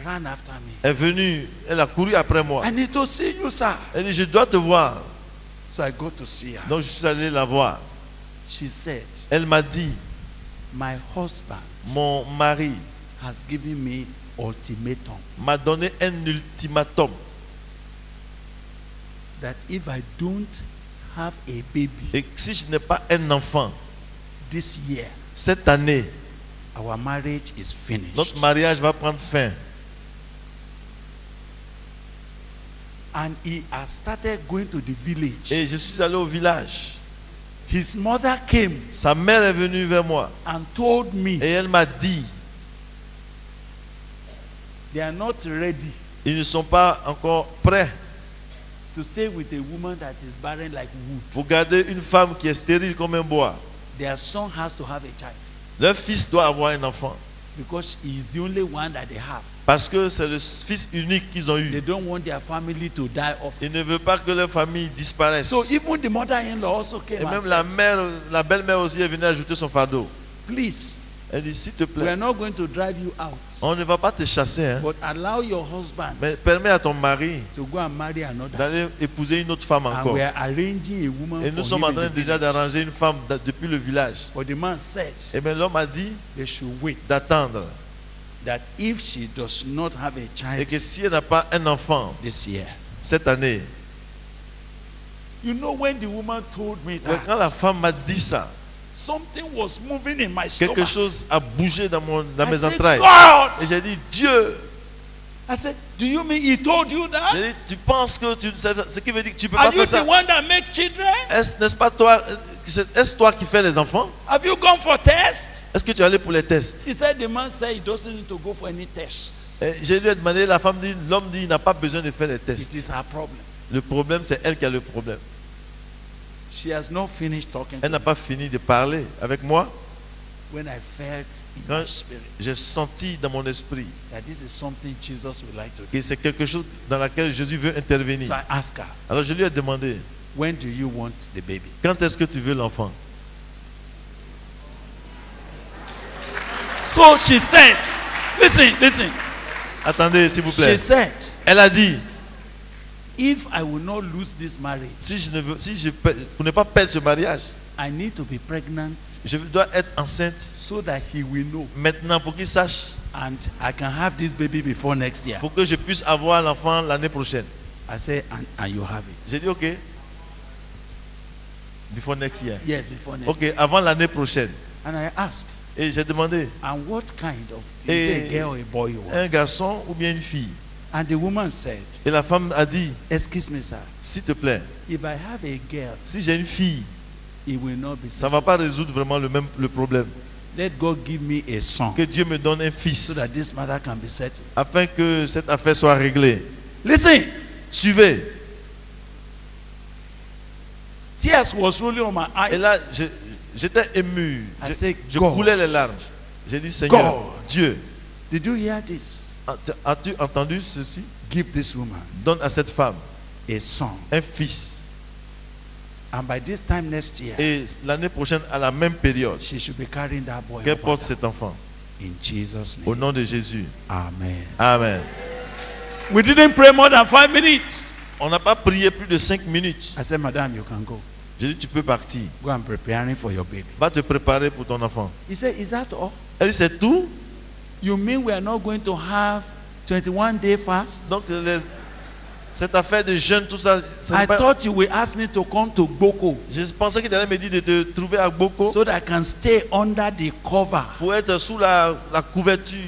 ran after me. est venue, elle a couru après moi. I need to see you, sir. Elle dit, je dois te voir. So I go to see her. Donc je suis allé la voir. She said, Elle m'a dit, My husband mon mari has given me ultimatum m'a donné un ultimatum that if I don't have a baby et que si je n'ai pas un enfant this year, cette année, our marriage is finished. notre mariage va prendre fin. and he has started going to the village. Et je suis allé au village. His mother came Sa mère est venue vers moi and told me et elle m'a dit, they are not ready ils ne sont pas encore prêts to stay with a woman that is barren like wood. pour garder une femme qui est stérile comme un bois. Their son has to have a child Leur fils doit avoir un enfant because he is the only one that they have. parce que c'est le fils unique qu'ils ont They eu. don't want their family to die off. Ils ne veulent pas que leur famille disparaisse. So even the mother-in-law also came Et même la mère, la belle-mère aussi est venue ajouter son fardeau. please, Elle dit, s'il te we are not going to drive you out, on ne va pas te chasser, hein, but allow your husband mais permets à ton mari to go and marry another. d'aller épouser une autre femme And encore. we are arranging a woman Et for nous sommes en in train the déjà village. d'arranger une femme da- depuis le village. But the man said Et bien l'homme a dit they should wait. d'attendre. That if she does not have a Et child que si elle n'a pas un enfant this year, cette année, you know when the woman told me that quand la femme m'a dit ça, something was moving in my quelque chose a bougé dans, mon, dans I mes said, entrailles. Et j'ai dit, Dieu, I said, do you mean he told you that? dit, tu penses que tu ce qui veut dire que tu peux Are pas you faire the ça one that makes children? Est-ce n'est-ce pas toi Est-ce toi qui fais les enfants? Have you gone for tests? Est-ce que tu es allé pour les tests? He said the man said he doesn't need to go for any tests. Et J'ai lui ai demandé, la femme dit, l'homme dit, il n'a pas besoin de faire les It tests. is her problem. Le problème, c'est elle qui a le problème. She has not finished talking. Elle n'a pas fini de parler avec moi. when I felt in Quand my spirit j'ai senti dans mon esprit that this is something Jesus would like to do. que c'est quelque chose dans laquelle Jésus veut intervenir. So I asked her, Alors je lui ai demandé, when do you want the baby? quand est-ce que tu veux l'enfant? So she said, listen, listen. Attendez, s'il vous She plaît. said, Elle a dit, if I will not lose this marriage, si je ne veux, si je, pe- pour ne pas perdre ce mariage, I need to be pregnant je dois être enceinte so that he will know maintenant pour qu'il sache, and I can have this baby before next year. pour que je puisse avoir l'enfant l'année prochaine. I said, and, and you have it. J'ai dit, ok. Before next year. Yes, before next Ok, avant l'année prochaine. And I asked, Et j'ai demandé, and what kind of, is it a girl or a boy un garçon ou bien une fille? And the woman said, Et la femme a dit, excuse me, sir, s'il te plaît, if I have a girl, si j'ai une fille, it will not be ça ne va pas résoudre vraiment le même le problème. Let God give me a son Que Dieu me donne un fils so that this matter can be settled. afin que cette affaire soit réglée. Listen, Suivez. tears was rolling on my eyes. Et là, j'étais ému. I Je, said, je coulais les larmes. J'ai dit, Seigneur, God. Dieu, Did you hear this? As- as-tu entendu ceci? Give this woman Donne à cette femme a son. un fils. And by this time next year, Et l'année prochaine, à la même période, she should be carrying that boy. qu'elle porte cet enfant. In Jesus' Au name. nom de Jésus. Amen. Amen. We didn't pray more than five minutes. On n'a pas prié plus de cinq minutes. I said, Madam, you can go. J'ai dit, tu peux partir. Go and preparing for your baby. Va te préparer pour ton enfant. He said, Is that all? Elle dit, c'est tout You mean we are not going to have 21 day fast? Donc, les- cette affaire de jeûne, tout ça, ça I pas- thought you will ask me to come to Boko je pensais que tu allais me dire de te trouver à Boko so that I can stay under the cover. pour être sous la, la couverture.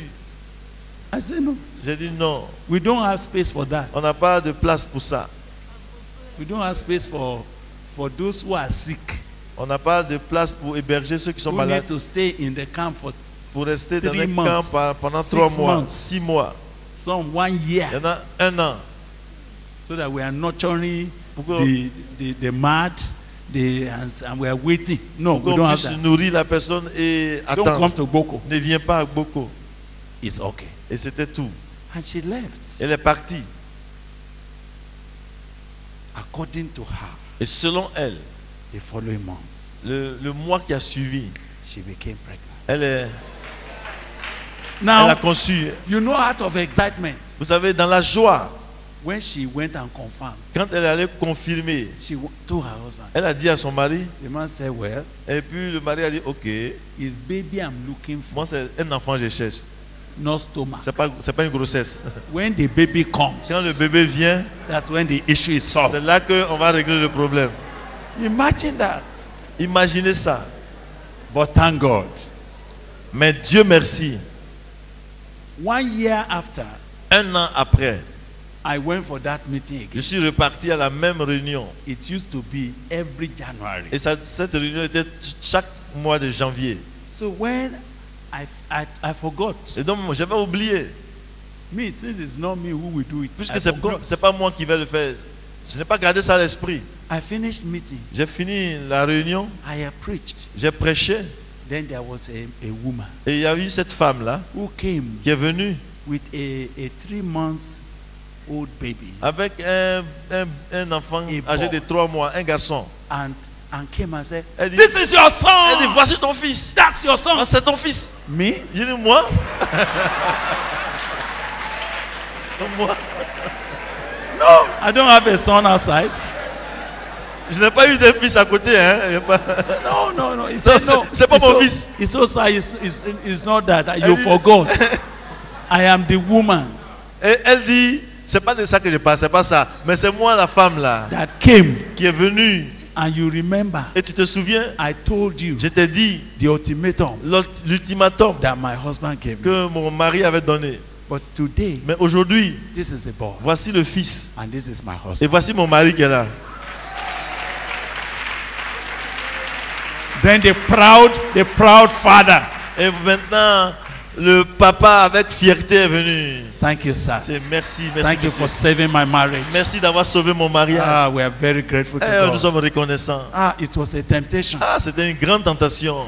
I said, No, J'ai dit non, we don't have space for that. on n'a pas de place pour ça. We don't have space for, for those who are sick, On n'a pas de place pour héberger ceux qui sont who malades. need to stay in the camp for Pour rester dans un camp pendant trois mois, six mois. some one Il y year, en a un an. so that we are nurturing Pour que- the, the, the mad, the, and, we are waiting. No, we don't have that. nourrir la personne et Don't come to Boko. Ne viens pas à Boko. It's okay. Et c'était tout. And she left. Elle est partie. According to her, Et selon elle, the following month, le, le mois qui a suivi, she became pregnant. elle, est, elle Now, a conçu. you know, out of excitement, Vous savez, dans la joie, when she went and confirmed, quand elle allait confirmer, she told her husband. elle a dit à son mari, The man said, Well, et puis le mari a dit, ok, his baby I'm looking for, moi c'est un enfant que je cherche. no stomach. C'est pas, c'est pas une grossesse. When the baby comes, Quand le bébé vient, that's when the issue is c'est solved. là qu'on va régler le problème. Imagine that. Imaginez ça. But thank God. Mais Dieu merci, One year after, un an après, I went for that meeting again. je suis reparti à la même réunion. It used to be every January. Et ça- cette réunion était chaque mois de janvier. So when I, f- I, I forgot, Et donc j'avais oublié, me, since it's not me who will do it, I puisque c'est c'est pas moi qui vais le faire. Je n'ai pas gardé ça à l'esprit. I finished meeting. J'ai fini la réunion, I have preached. j'ai prêché, Then there was a, a woman et il y a eu cette femme-là who came qui est venue with a, a three months old baby. avec un, un- un enfant âgé de trois mois, un garçon. And and came and said, Elle dit- This is your Elle dit, son. voici ton fils. That's your son. Ah, c'est ton fils. Me? Il dit, moi Moi No, I don't have a son outside. Je n'ai pas eu de fils à côté. Hein. Pas- Non, said, c'est- no. c'est pas mon so- fils. It's so sad. It's, it's, it's not that. You dit- forgot. I am the woman Et elle dit, c'est pas de ça que je parle, c'est pas ça. Mais c'est moi la femme là, that came. qui est venue. And you remember, Et tu te souviens, I told you je t'ai dit the ultimatum l'ult- l'ultimatum that my husband gave me. que mon mari avait donné. But today, Mais aujourd'hui, this is the boy. voici le fils. And this is my Et husband. voici mon mari qui est là. Then the proud, the proud father. Et maintenant, le papa avec fierté est venu. Thank you, sir. C'est merci, merci. Thank you monsieur. for saving my marriage. Merci d'avoir sauvé mon mariage. Ah, we are very grateful to Eh, nous sommes reconnaissants. Ah, it was a temptation. Ah, c'était une grande tentation.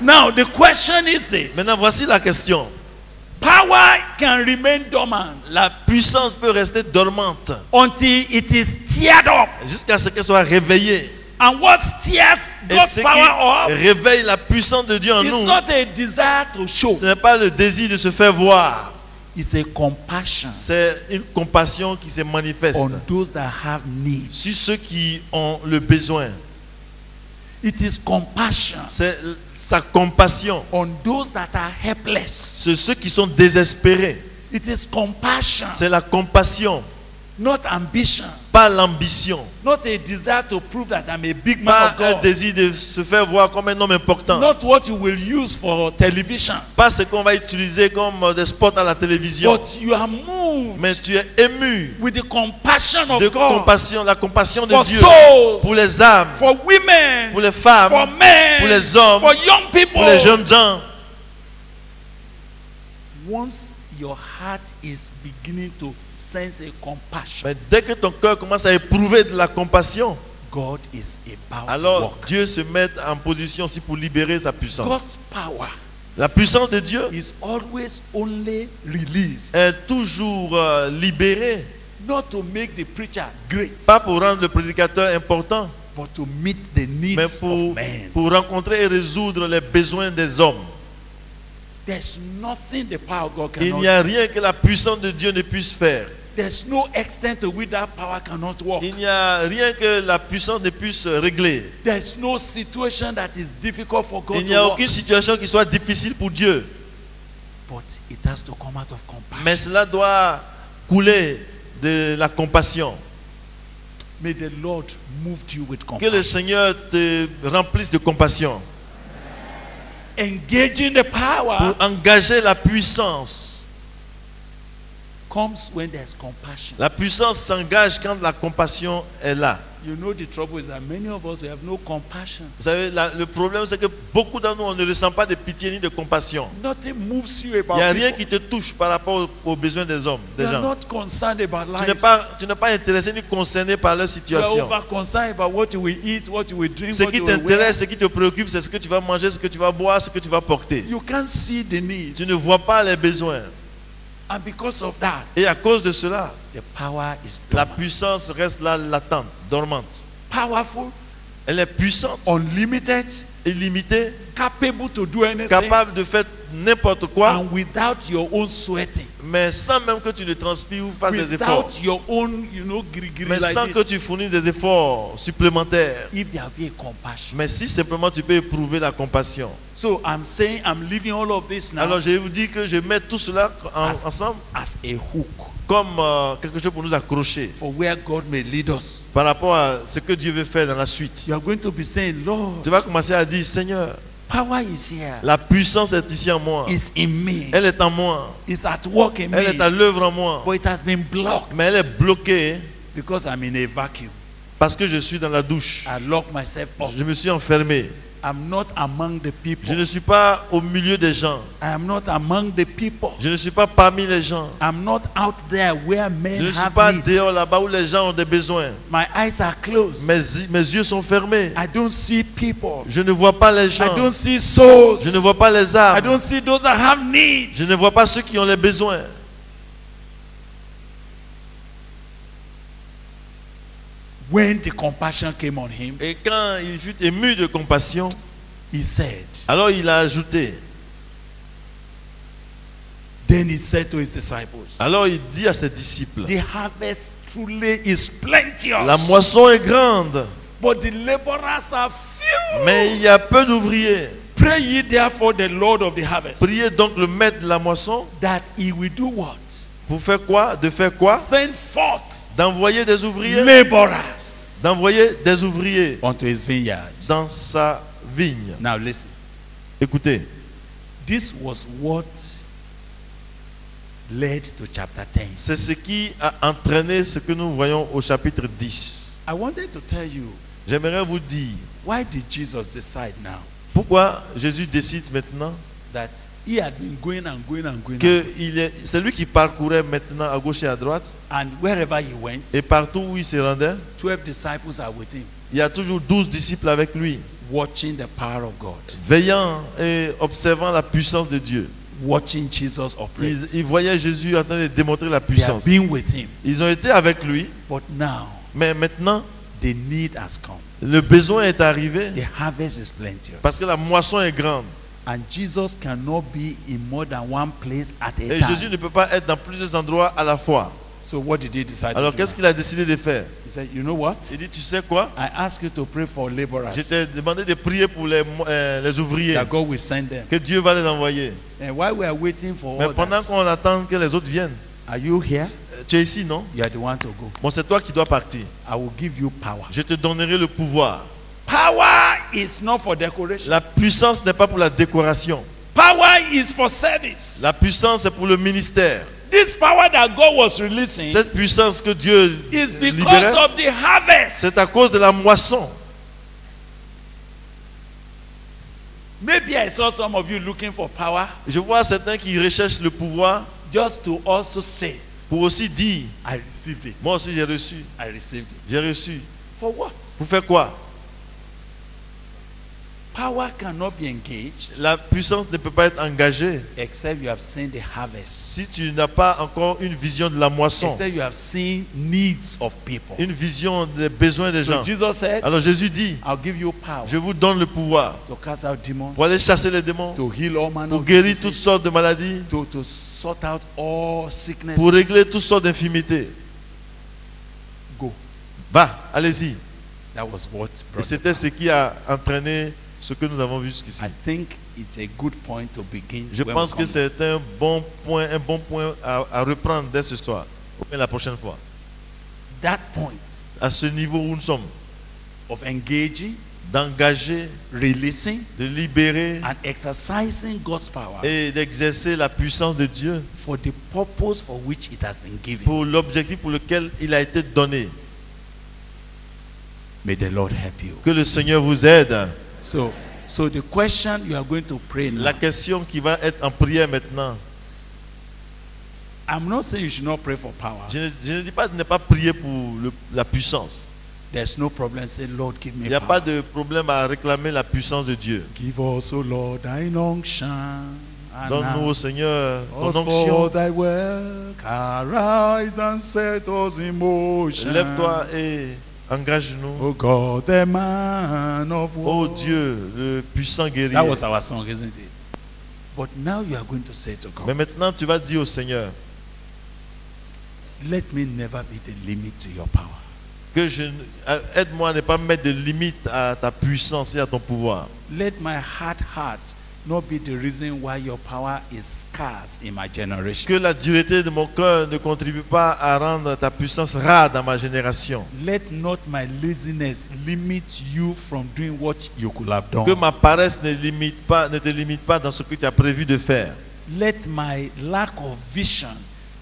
Now, the question is this Maintenant, voici la question. Power can remain dormant La puissance peut rester dormante until it is stirred up. jusqu'à ce qu'elle soit réveillée. And what stirs Et God's ce power qui réveille la puissance de Dieu en nous, not a desire to show, ce n'est pas le désir de se faire voir. it's a compassion C'est une compassion qui se manifeste on those that have need. sur ceux qui ont le besoin. It is compassion C'est sa compassion on those that are helpless. sur ceux qui sont désespérés. It is compassion, C'est la compassion, not ambition, pas l'ambition, not a desire to prove that I'm a big man pas of un God. désir de se faire voir comme un homme important, Not what you will use for television, pas ce qu'on va utiliser comme euh, des spots à la télévision, but you are moved mais tu es ému with the compassion of de God compassion, la compassion for de Dieu souls, pour les âmes, for women, pour les femmes, for men, pour les hommes, for young people. pour les jeunes gens. Once your heart is beginning to sense a compassion, Mais dès que ton cœur commence à éprouver de la compassion, God is about to alors. Dieu se met en position aussi pour libérer sa puissance. God's power La puissance de Dieu is always only released, est toujours euh, libérée, not to make the preacher great, pas pour rendre le prédicateur important, but to meet the mais needs pour, of men. pour rencontrer et résoudre les besoins des hommes. There's nothing the power of God Il n'y a rien que la puissance de Dieu ne puisse faire. There's no extent to which that power cannot work. Il n'y a rien que la puissance ne puisse régler. There's no situation that is difficult for God Il n'y a aucune situation qui soit difficile pour Dieu. But it has to come out of compassion. Mais cela doit couler de la compassion. May the Lord move you with Que le compassion. Seigneur te remplisse de compassion. Engaging the power Pour engager la puissance. Comes when there's compassion. La puissance s'engage quand la compassion est là. You know the trouble is that many of us we have no compassion. Vous savez, la- le problème c'est que beaucoup d'entre nous, on ne ressent pas de pitié ni de compassion. Nothing moves you Il about n'y a rien people. qui te touche par rapport aux, aux besoins des hommes, des gens. not concerned about Tu n'es pas, tu n'es pas intéressé ni concerné par leur situation. over concerned about what you will eat, what you will drink, Ce qui t'intéresse, ce qui te préoccupe, c'est ce que tu vas manger, ce que tu vas boire, ce que tu vas porter. You can't see the need. Tu ne vois pas les besoins. And because of that, Et à cause de cela, the power is la puissance reste là, latente, dormante. powerful, Elle est puissante, unlimited, illimitée, capable to do anything, capable de faire n'importe quoi, and without your own sweating, mais sans même que tu ne transpires ou fasses des efforts. without your own, you know, gris-gris Mais like sans this. que tu fournisses des efforts supplémentaires. If there be a compassion. Mais si simplement tu peux éprouver la compassion. So I'm saying I'm leaving all of this now Alors je vous dis que je mets tout cela en- As- ensemble as a hook comme euh, quelque chose pour nous accrocher for where God may lead us. par rapport à ce que Dieu veut faire dans la suite. You are going to be saying, Lord, Tu vas commencer à dire, Seigneur, power is here. la puissance est ici en moi. It's in me. Elle est en moi. It's at work in Elle est à l'œuvre en moi. But it has been blocked Mais elle est bloquée because I'm in a vacuum. parce que je suis dans la douche. I lock myself up. Je me suis enfermé. I'm not among the people. Je ne suis pas au milieu des gens. I am not among the people. Je ne suis pas parmi les gens. I'm not out there where Je men ne suis pas need. dehors là-bas où les gens ont des besoins. My eyes are closed. Mes, mes yeux sont fermés. I don't see people. Je ne vois pas les I gens. don't see souls. Je ne vois pas les I âmes. don't see those that have need. Je ne vois pas ceux qui ont les besoins. When the compassion came on him, Et quand il fut ému de compassion, he said, alors il a ajouté, then he said to his disciples, alors il dit à ses disciples, The harvest truly is plenteous, la moisson est grande, but the laborers are few. mais il y a peu d'ouvriers. Pray ye therefore the Lord of the harvest Priez donc le maître de la moisson that he will do what? pour faire quoi? De faire quoi? Send forth D'envoyer des ouvriers laborers D'envoyer des ouvriers unto his vineyard. dans sa vigne. Now listen. Écoutez, This was what led to chapter 10. c'est ce qui a entraîné ce que nous voyons au chapitre 10. I wanted to tell you J'aimerais vous dire why did Jesus decide now pourquoi Jésus décide maintenant that he had been going and going and going que il est, c'est lui qui parcourait maintenant à gauche et à droite and wherever he went, et partout où il se rendait, 12 disciples are with him, il y a toujours 12 disciples avec lui, watching the power of God, veillant et observant la puissance de Dieu. watching Jesus Ils, operate. ils voyaient Jésus en train de démontrer la They have puissance. been with him, Ils ont été avec lui, but now mais maintenant, the need has come. le besoin est arrivé The harvest is plenteous. parce que la moisson est grande. And Jesus cannot be in more than one place at a Et time. Jésus ne peut pas être dans plusieurs endroits à la fois. So what did he decide Alors qu'est-ce qu'il a décidé de faire? He said, you know what? Il dit, tu sais quoi? I ask you to pray for laborers Je t'ai demandé de prier pour les, euh, les ouvriers, that God will send them. que Dieu va les envoyer. And while we are waiting for Mais pendant qu'on attend que les autres viennent, are you here? euh, tu es ici, non? You are the one to go. Bon, c'est toi qui dois partir. I will give you power. Je te donnerai le pouvoir. Power is not for decoration. La puissance n'est pas pour la décoration. Power is for service. La puissance est pour le ministère. This power that God was releasing Cette puissance que Dieu is because of the harvest. c'est à cause de la moisson. Maybe I saw some of you looking for power Je vois certains qui recherchent le pouvoir just to also say, pour aussi dire, I received it. moi aussi j'ai reçu, I received it. j'ai reçu. For what? Pour faire quoi? Power cannot be engaged La puissance ne peut pas être engagée except you have seen the harvest. si tu n'as pas encore une vision de la moisson, Except you have seen needs of people. une vision des besoins des So gens. Jesus said, Alors Jésus dit, I'll give you power je vous donne le pouvoir to cast out demons, pour aller chasser les démons, to heal all manner pour of guérir diseases, toutes sortes de maladies, to, to sort out all sicknesses. pour régler toutes sortes d'infirmités. Go. Va, allez-y. That was what Et brought c'était ce qui a entraîné ce que nous avons vu jusqu'ici. I think it's a good point to begin. Je pense que c'est un bon point, un bon point à, à reprendre dès ce soir, ou la prochaine fois. that point À ce niveau où nous sommes, of engaging, d'engager, releasing, de libérer and exercising God's power et d'exercer la puissance de Dieu for the purpose for which it has been given. pour l'objectif pour lequel il a été donné. May the Lord help you. Que le Seigneur vous aide. So, so the question you are going to pray now. La question qui va être en prière maintenant, I'm not saying you should not pray for power. je ne, je ne dis pas de ne pas prier pour le- la puissance. There's no problem. Say, Lord, give me Il n'y a power. pas de problème à réclamer la puissance de Dieu. Give us, O Lord, thine unction. Donne-nous au Seigneur ton onction. Lève-toi et engage-nous. O God, the man of war. Oh Dieu, le puissant guerrier. That was our song, isn't it? But now you are going to say to God, Mais maintenant, tu vas dire au Seigneur let me never be the limit to your power. que je aide-moi à ne pas mettre de limite à ta puissance et à ton pouvoir. Let my hard heart not be the reason why your power is scarce in my generation. Que la dureté de mon cœur ne contribue pas à rendre ta puissance rare dans ma génération. Let not my laziness limit you from doing what you could have done. Que ma paresse ne, limite pas, ne te limite pas dans ce que tu as prévu de faire. Let my lack of vision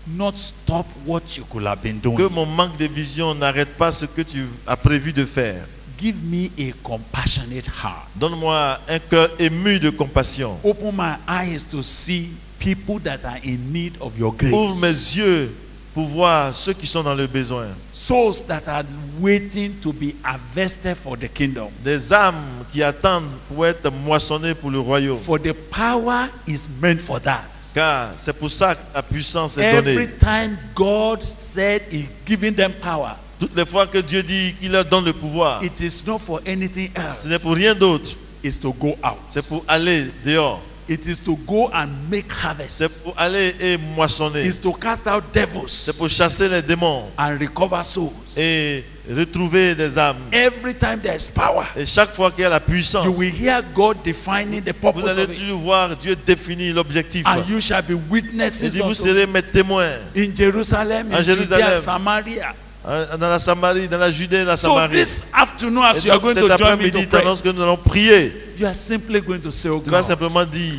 not stop what you could have been doing. Que mon manque de vision n'arrête pas ce que tu as prévu de faire. Give me a compassionate heart. Donne-moi un cœur ému de compassion. Open my eyes to see people that are in need of your grace. Ouvre mes yeux pour voir ceux qui sont dans le besoin. Souls that are waiting to be harvested for the kingdom. Des âmes qui attendent pour être moissonnées pour le royaume. For the power is meant for that. Car c'est pour ça que la puissance est Every donnée. time God said He's giving them power, Toutes les fois que Dieu dit qu'il leur donne le pouvoir, it is not for anything else. ce n'est pour rien d'autre. It's to go out. C'est pour aller dehors. It is to go and make harvest. C'est pour aller et moissonner. It's to cast out C'est pour chasser les démons and recover souls. et retrouver des âmes. Every time there is power, Et chaque fois qu'il y a la puissance, you will hear God defining the vous allez toujours voir Dieu définir l'objectif. And you shall be Et witnesses vous serez mes témoins in Jerusalem, in Judea, Jérusalem. Samaria. Hein, dans la Samarie, dans la Judée, dans la So Samarie. this afternoon, as you are going cet après-midi, tandis que nous allons prier, you are simply going to say, oh tu vas God, simplement dire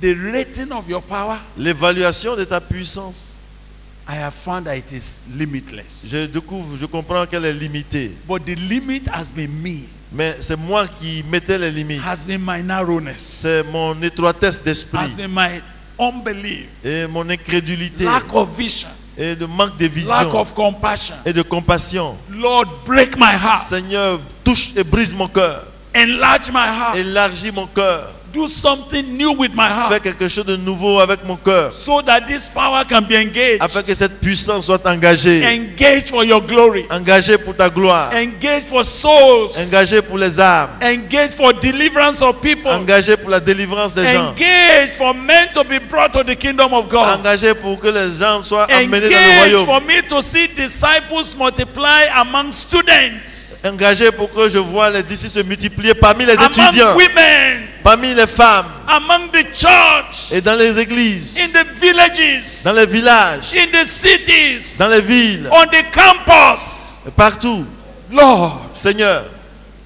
the rating of your power, l'évaluation de ta puissance. I have found that it is limitless. Je découvre, je comprends qu'elle est limitée. But the limit has been me, Mais c'est moi qui mettais les limites. has been my narrowness, C'est mon étroitesse has d'esprit been my unbelief, et mon incrédulité lack of vision, et le manque de lack vision of compassion. et de compassion. Lord, break my heart, Seigneur, touche et brise mon cœur. enlarge my heart, Élargis mon cœur. Do something new with my Fais heart, quelque chose de nouveau avec mon cœur. so that this power can be engaged, Afin que cette puissance soit engagée. engaged for your glory, Engagée pour ta gloire. engaged for souls, Engagée pour les âmes. engaged for deliverance of people, Engagée pour la délivrance des gens. engaged for men to be brought to the kingdom of God. Engagée pour que les gens soient emmenés dans le Engaged for royaume. me to see disciples multiply among students, Engagée pour que je vois les disciples se multiplier parmi les among étudiants, women, parmi les femmes among the church, et dans les églises, in the villages, dans les villages, in the cities, dans les villes, on the campus. partout. Lord, Seigneur,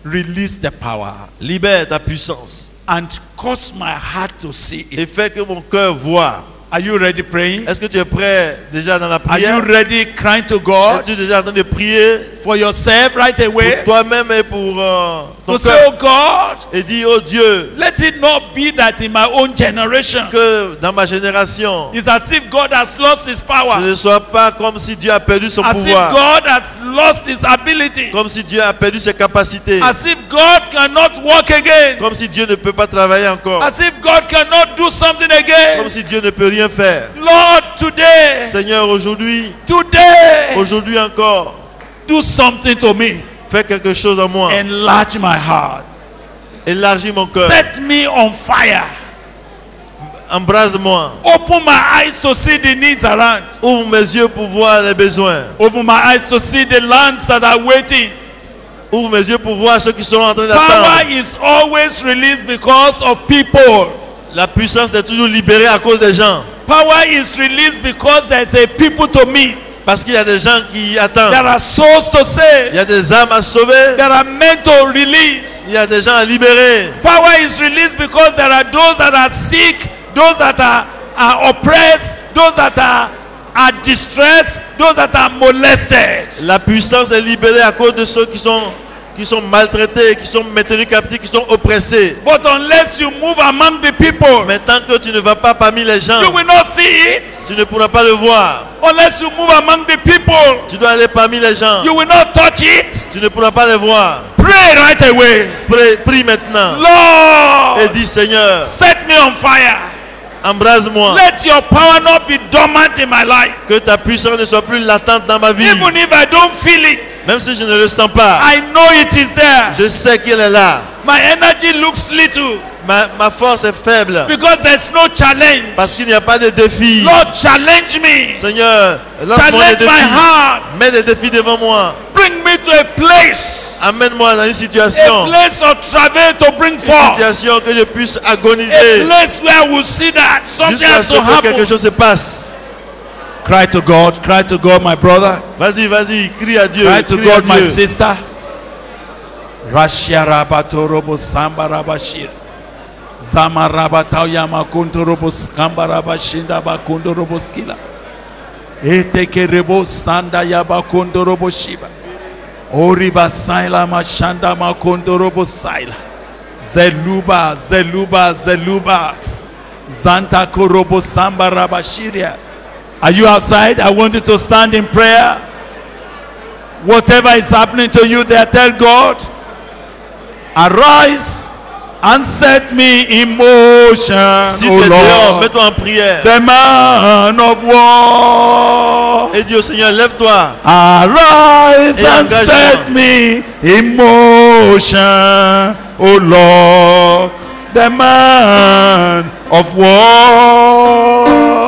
release the power libère ta puissance and cause my heart to see et it. fais que mon cœur voie. Are you ready praying? Est-ce que tu es prêt déjà dans la Are you prière? ready crying to God? Es-tu déjà en train de prier? For yourself right pour away? toi-même et pour euh, ton say, cœur. oh God, et dis, oh Dieu, let it not be that in my own generation que dans ma génération, it's as if God has lost his ce power, ne soit pas comme si Dieu a perdu son as if pouvoir, God has lost his ability, comme si Dieu a perdu ses capacités, as if God cannot walk again, comme si Dieu ne peut pas travailler encore, as if God cannot do something comme again. si Dieu ne peut rien faire. Lord, today, Seigneur, aujourd'hui, today, aujourd'hui encore, do something to me. fais quelque chose en moi. Enlarge my heart. Élargis mon cœur. Set me on fire. Embrase-moi. Open my eyes to see the needs around. Ouvre mes yeux pour voir les besoins. Open my eyes to see the lands that are waiting. Ouvre mes yeux pour voir ceux qui sont en train Power d'attendre. is always released because of people. La puissance est toujours libérée à cause des gens. Power is released because there's a people to meet. Parce qu'il y a des gens qui There attendent. are souls to Il y save. a des âmes à sauver. There are men to release. Il y a des gens à libérer. Power is released because there are those that are sick, those that are, are oppressed, those that are, are distressed, those that are molested. La puissance est libérée à cause de ceux qui sont, qui sont maltraités, qui sont maintenus captifs, qui sont oppressés. But unless you move among the people, Mais tant que tu ne vas pas parmi les gens, you will not see it. tu ne pourras pas le voir. Unless you move among the people, Tu dois aller parmi les gens. you will not touch it. Tu ne pourras pas les voir. Pray right away. Prie, prie maintenant. Et Lord, dis Seigneur, set me on fire. Embrase-moi. Let your power not be dormant in my life. Que ta puissance ne soit plus latente dans ma vie. Even if I don't feel it, Même si je ne le sens pas, I know it is there. je sais qu'elle est là. My energy looks little Ma, ma force est faible. because there's no challenge. Parce qu'il n'y a pas de défi. Lord, challenge me. Seigneur, lance-moi des Challenge my défis. heart. Mets des défis devant moi. Bring me to a place, Amène-moi dans une a situation. place of travail to bring Une forth. situation que je puisse A agoniser. place where I will see that something has to que quelque happen. chose se passe. Cry to God, cry to God, my brother. Vas-y, vas-y, crie à Dieu. Cry to Crie à God, my Dieu. sister. Rashiarabatorobo sambarabashir. Zamarabatao yamakuntorobo skambarabashinda bakundorobo skila. Etekerebo sanda yabakundorobo shiba. Oriba saila mashanda makundorobo saila. Zeluba, Zeluba, Zeluba. Zanta korobo sambarabashiria. Are you outside? I want you to stand in prayer. Whatever is happening to you there, tell God, arise and set me in motion, Si oh tu es dehors, Lord. mets-toi en prière. The man of war. Et dis au Seigneur, lève-toi. Arise Et and set me in motion, O Lord, the man of war.